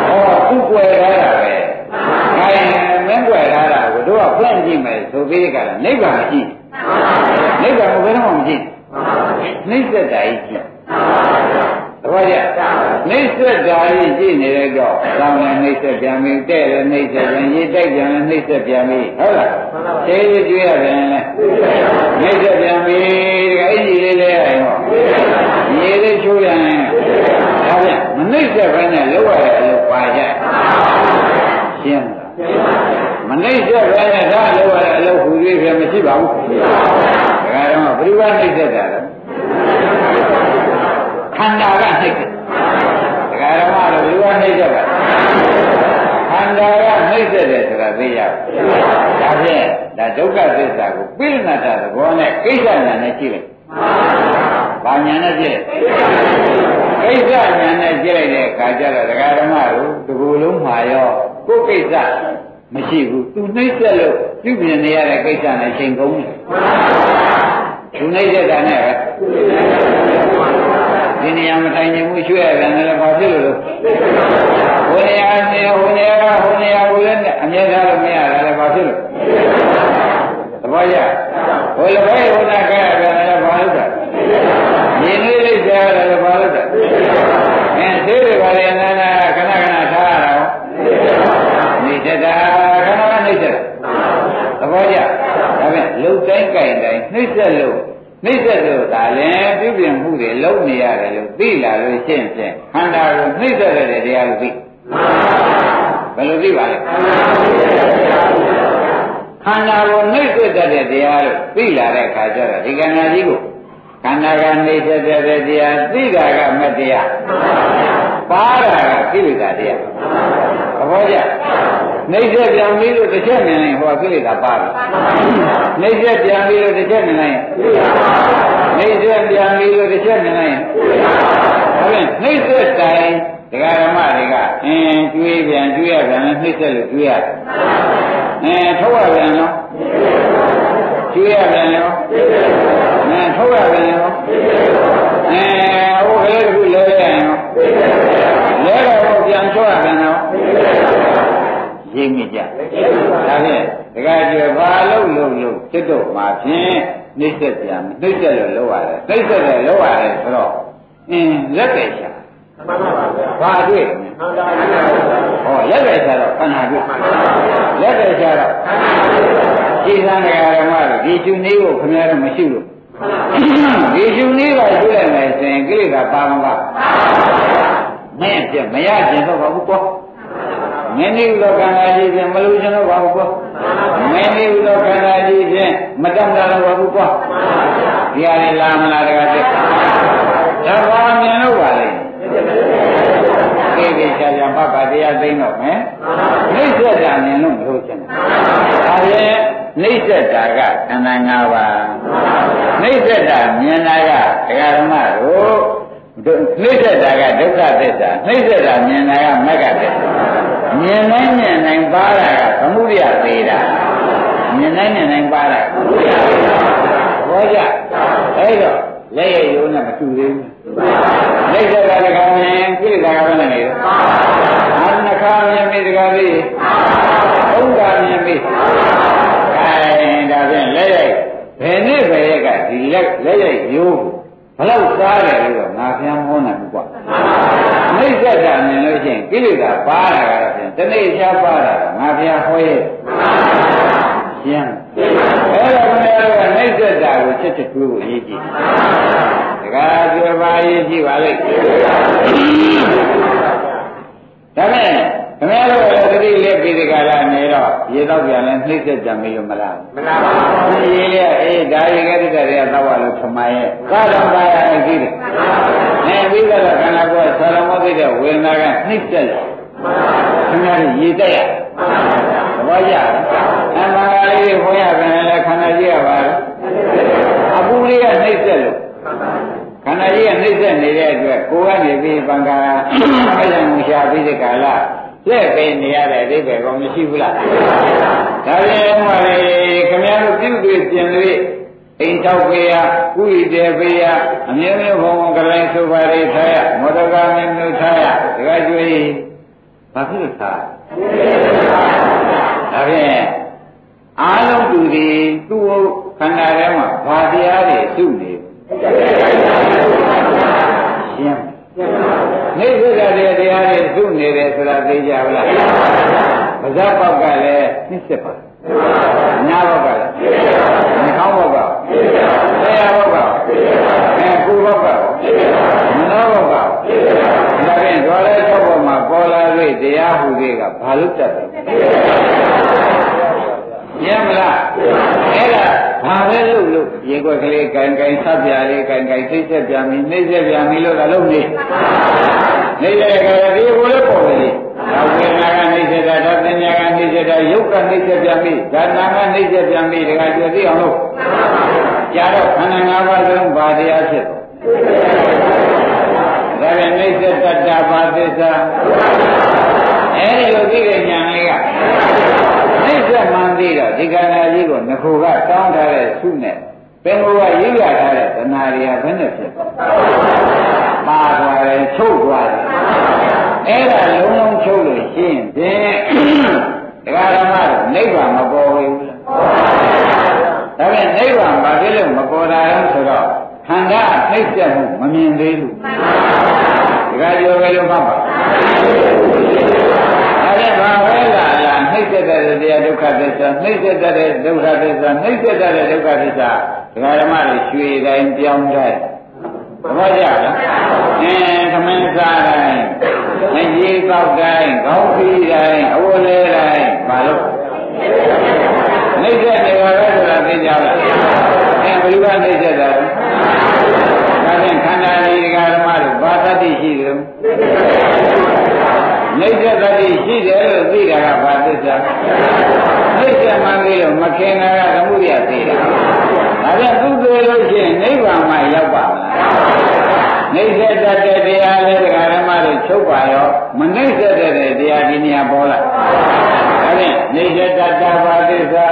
ဟောသူ့ွယ်ထားတာပဲခိုင်မင်းွယ်ထားတာကိုတို့ကဖွင့်ကြည့်မယ်ဆိုပြီးကြတာနိဗ္ဗာန်ရှိနိဗ္ဗာန်ကိုဘယ်တော့မှမရှိဘူးနှိစ္စတာကြီးရှိ သဘောကျနှိစ္စတာကြီးရှိနေတဲ့တော့တောင်းလည်းနှိစ္စပြန်ပြီတဲ့လည်းနှိစ္စပြန်ရေးတိုက်ပြန်လည်းနှိစ္စပြန်ပြီဟုတ်လားသေရကျွေးရတယ်လေနှိစ္စပြန်ပြီတကယ်ကြီးလေးလေးရရင်ဟောရေးလေးချိုးပြန်ရင်ဒါပြန်မနှိစ္စဘဲနဲ့လောက်ရတဲ့အလုပ်ပါကြရှင်းမနှိစ္စဘဲနဲ့ဒါလောက်ရတဲ့အလုပ်ဟူသေးပြန်မရှိပါဘူးဒါကတော့ဘယ်လိုကနှိစ္စတာလဲ ခန္ဓာကနှိမ့်တယ်ဒကာရမတို့ဒီကနှိမ့်ကြပါခန္ဓာကနှိမ့်တယ်ဆိုတာသိရဒါဖြင့်ဒါဒုက္ခသစ္စာကိုပိဋကနာတသဘောနဲ့ကိစ္စညာနဲ့ကြည့်လိုက်ဘာညာနဲ့ကြည့်ကိစ္စညာနဲ့ကြည့်လိုက်တဲ့အခါကျတော့ဒကာရမတို့ဒီလိုလုံးမှာရောကိုယ်ကိစ္စမရှိဘူးသူနှိမ့်ဆက်လို့ပြုပြင်နေရတဲ့ကိစ္စနဲ့ချိန်ကုန်တယ်သူနှိမ့်တဲ့တာနဲ့ပဲ ဒီနေရာမတိုင်ရင်မှုရွှေ့ရတယ်လည်းဘာဖြစ်လို့လဲဟိုနေရာနေဟိုနေရာဟိုနေရာကိုလည်းအမြဲတမ်းလို့မရတာလည်းဘာဖြစ်လို့သဘောကျဟိုလည်းဘယ်ဟိုနာကဲရတယ်လည်းဘာလို့လဲမြင်လေးလေးကြားရတယ်လည်းဘာလို့လဲအဲသေးတယ်ပါလေနာနာခဏခဏထားရတာနေတတာခဏခဏနေတတာသဘောကျဒါပြန်လုံတိုင်းကြိုင်တိုင်းနှိမ့်ဆက်လို့ နှိမ့်ဆက်လို့ဒါလည်းပြုပြင်မှုတွေလုပ်နေရတယ်လို့သိလာလို့ရှင်းဖြင့်ခန္ဓာကိုနှိမ့်ဆက်ရတဲ့တရားလို့သိဘယ်လိုသိပါလဲခန္ဓာကိုနှိမ့်ဆက်တတ်တဲ့တရားလို့သိလာတဲ့အခါကျတော့ဒီခန္ဓာကြီးကိုခန္ဓာကနှိမ့်ဆက်တဲ့တရားသိတာကမတရားပါတာကကိလေသာတရားသဘောကျ နှိမ့်ဆက်ပြန်ပြီးလို့တစ်ချက်မြင်ရင်ဟောကိလေသာပါပြီနှိမ့်ဆက်ပြန်ပြီးလို့တစ်ချက်မြင်လိုက်ရင်နှိမ့်ဆက်ပြန်ပြီးလို့တစ်ချက်မြင်လိုက်ရင်ဟုတ်ပြီနှိမ့်ဆက်တိုင်းဒကာဓမ္မတွေကအင်းကျွေးပြန်ကျွေးရပြန်လဲနှိမ့်ဆက်လို့ကျွေးရတယ်အင်းထုတ်ရပြန်နော်ကျွေးရပြန်ရောအင်းထုတ်ရပြန်ရောအင်းဟိုကလေးတခုလဲရရင်ရောလဲတော့ပြန်ချောရပြန်ရော ရိပ်မိကြဒါဖြင့်ဒကာကျွယ်ဘာလို့လို့လို့စစ်တော့မှာဖြင့်နှိမ့်ဆက်ပြန်နှိမ့်ဆက်လို့လောက်ရတယ်နှိမ့်ဆက်လို့လောက်ရတယ်ဆိုတော့အင်းလက်တယ်ချာဘာတွေ့ဟောလက်တယ်ချာတော့ခန္ဓာတွေ့လက်တယ်ချာတော့ဒီသံဃာဓမ္မတို့ဒီကျူနေကိုခင်ဗျားတို့မရှိလို့ဒီကျူနေကတွေ့ရမယ်ဆိုရင်ကိလေသာပါမပါမင်းပြမရကျင်တော့ဘာဘူးကွာ မင်းဒီလိုခန္ဓာကြီးဖြင့်မလို့ကျွန်တော်ဘာဘူးကွာမင်းဒီလိုခန္ဓာကြီးဖြင့်မတတ်တာတော့ဘာဘူးကွာဒီဟာလေလာမလားတကားတဲ့ဒါဘာမြင်လို့ပါလဲသိသိချာချာဘဘတရားသိတော့မယ်နှိစ္စတာမြင်လို့မလို့ချင်ဘူးဒါဖြင့်နှိစ္စတာကခန္ဓာ၅ပါးနှိစ္စတာမြင်တာကဒကာဓမ္မတို့နှိစ္စတာကဒုက္ခသစ္စာနှိစ္စတာမြင်တာကမဂ္ဂသစ္စာ မြင်နိုင်မြင်နိုင်ပါတာကသမုဒိယသေးတာမြင်နိုင်မြင်နိုင်ပါတာသမုဒိယသေးတာဘောကြအဲ့တော့လက်ရယုံနဲ့မတူသေးဘူးလက်ရတာတခါမြင်ကိလေသာကဘယ်နဲ့နေလဲအာနှခါမြင်ပြီတခါပြီဥက္ကာမြင်ပြီအဲဒါဖြင့်လက်ရဘယ်နဲ့ဘယ်ရက်ကဒီလက်လက်ရယုံဘလောက်စားတယ်လို့တော့ငါပြန်ဟောနိုင်ဘူးကွာနှိစ္စတာမြင်လို့ရှိရင်ကိလေသာပါတာကတော့ဖြင့် တနေ့ချာပါတာငါပြန်ဟောရဲ့ရှင်းအဲ့တော့ဘုရားကနှိစ္စတာကိုချက်ချက်တွေးဖို့အရေးကြီးတယ်ဒါကပြောပါအရေးကြီးပါလိမ့်ဒါနဲ့ခင်ဗျားတို့လည်းသတိလေးပြီးဒီကလာနေတော့ရေတော့ပြန်လဲနှိမ့်သက်ကြမေးရမလားမလားပါဘူးရေလေးအေးဒါရေကတိတဲ့တွေကသောက်ရလို့ထမရဲ့သာတော်ပါရအကြည့်တယ်နေပြီးတော့ခန္ဓာကိုယ်ဆရာမောသိတဲ့ဝေဒနာကနှိမ့်သက်တယ် ခင်ဗျားတို့ရေတက်ရဘောကြအမှန်ကလေးတွေဘုရားပြန်လဲခန္ဓာကြီးရပါလားအပူလေးကနှိမ့်ဆက်လို့ခန္ဓာကြီးကနှိမ့်ဆက်နေတဲ့အတွက်ကိုယ်ကနေပြီးပံကာအယံမူရှာပြီးဒီကာလလက်ပင်နေရတဲ့အဓိပ္ပာယ်ကောမရှိဘူးလားဒါပြန်ဟောလေခမည်းတော်ပြုတွေ့ပြင်လို့အိမ်ထောက်ပေးရကုရီတေပေးရအမျိုးမျိုးဘုံဘုံကလိုင်းဆိုပါလေထားရမောဒကမင်းမျိုးထားရဒကာကျွေး ဘာဖြစ်လို့ထားဒါဖြင့်အားလုံးသူဒီသူ့ခန္ဓာထဲမှာဘာတရားတွေစုနေရှင်းနေသက်ကတရားတရားတွေစုနေတယ်ဆိုတာသိကြဘူးလားပါဇက်ပေါက်ကလည်းနှိစ္စပါညာဘောက်ကလည်းနှာခေါင်းဘောက်ကဆရာဘောက်ကအဲကိုဘောက်ကမနောဘောက်ကဒါ ဖြင့်ဒေါ်လဲ၆ဘောမှာပေါ်လာ၍တရားဟူတွေကဘာလို့တတ်တယ်ရမလားအဲ့ဒါဘာပဲလို့လို့ရေခွက်ကလေးကန်ကန်ဆက်ပြလေးကန်ကန်သိဆက်ပြမီနှိမ့်ဆက်ပြမီလို့ကလုံးနေနေတဲ့ကဒီဟိုလည်းပေါ်နေတယ်ဒါဝေဒနာကနှိမ့်ဆက်တာဒါပညာကနှိမ့်ဆက်တာယုတ်ကနှိမ့်ဆက်ပြမီဒါနာကနှိမ့်ဆက်ပြမီဒါကကြွသိအောင်လို့ကြာတော့ခန္ဓာ၅ပါးလုံးဘာတရားဖြစ်ဒါ လည်းနှိမ့်ဆက်တတ်တာဘာသစ္စာအဲ့ဒီလိုသိတဲ့ဉာဏ်လေးကနှိမ့်ဆက်မှန်းသိတော့ဒီကံနာကြီးကိုငခုကတောင်းထားတဲ့ဆုနဲ့ပင်ကိုကရိပ်ရထားတဲ့သနာရီကဘယ်နဲ့ဖြစ်ပါသွားတယ်ချုပ်သွားတယ်အဲ့ဒါလုံးလုံးချုပ်လို့ရှိရင်ဖြင့်တရားဓမ္မတော့နိဗ္ဗာန်မပေါ်ဘူးလားဒါပြန်နိဗ္ဗာန်ဘာဖြစ်လို့မပေါ်တာလဲဆိုတော့ ခန္ဓာနှိမ့်ဆက်မှုမမြင်သေးဘူးတရားကျော်ပဲလို့မှတ်ပါအဲ့ဒါဘာပဲလာလာနှိမ့်ဆက်တဲ့တရားဒုက္ခသစ္စာနှိမ့်ဆက်တဲ့ဒုက္ခသစ္စာနှိမ့်ဆက်တဲ့ဒုက္ခသစ္စာဒကာဓမ္မတွေရွှေတိုင်းပြောင်းတိုင်းဘာကြလားအဲသမင်းစားတိုင်းအကြီးကောက်တိုင်းခေါင်းပြီးတိုင်းအဝလဲတိုင်းဘာလို့နှိမ့်ဆက်နေပါပဲဆိုတာသိကြလားအဲဘယ်လိုကနှိမ့်ဆက်တာလဲဒါဖြင့်ခ န္ဓာလေးဒကာဓမ္မတို့ဘာသတိရှိတယ်နှိစ္စတတိရှိတယ်လို့သိတာကဘာသစ္စာနှိစ္စမှန်ပြီလို့မခင်တာကသမှုရသိတာဒါပြန်သူသိလို့ရှိရင်နိဗ္ဗာန်မှာရောက်ပါမလားနှိစ္စတတ်တဲ့တရားလေးဒကာဓမ္မတို့ချုပ်ပါရောမနှိစ္စတဲ့တရားဒီနေရာပေါ်လာဒါဖြင့်နှိစ္စတတ်တာဘာသစ္စာ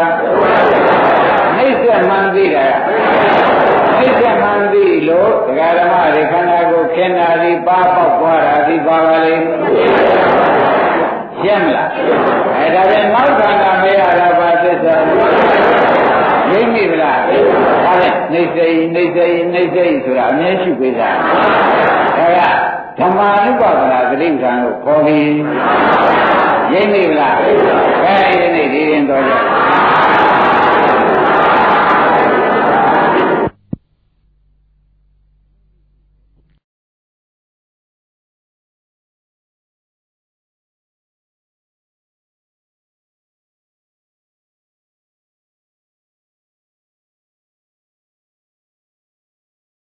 နှိစ္စမှန်သိတာက နှိစ္စမှန်သိလို့ဒကာဓမ္မတွေခန္ဓာကိုခင်တာဒီပါပေါက်သွားတာဒီပါပါလေရှင်းမလားအဲဒါပြန်နောက်ခန္ဓာမရတာပါသစ္စာရင်းမိဗလားဒါဖြင့်နေစိနေစိနေစိဆိုတာအမြဲရှိပေးတာဒါကဓမ္မာနုပါဒနာသတိပ္ပံကိုခေါ်ပြီးရင်းမိဗလားအဲဒီနေ့ဒီရင်တော်ကြ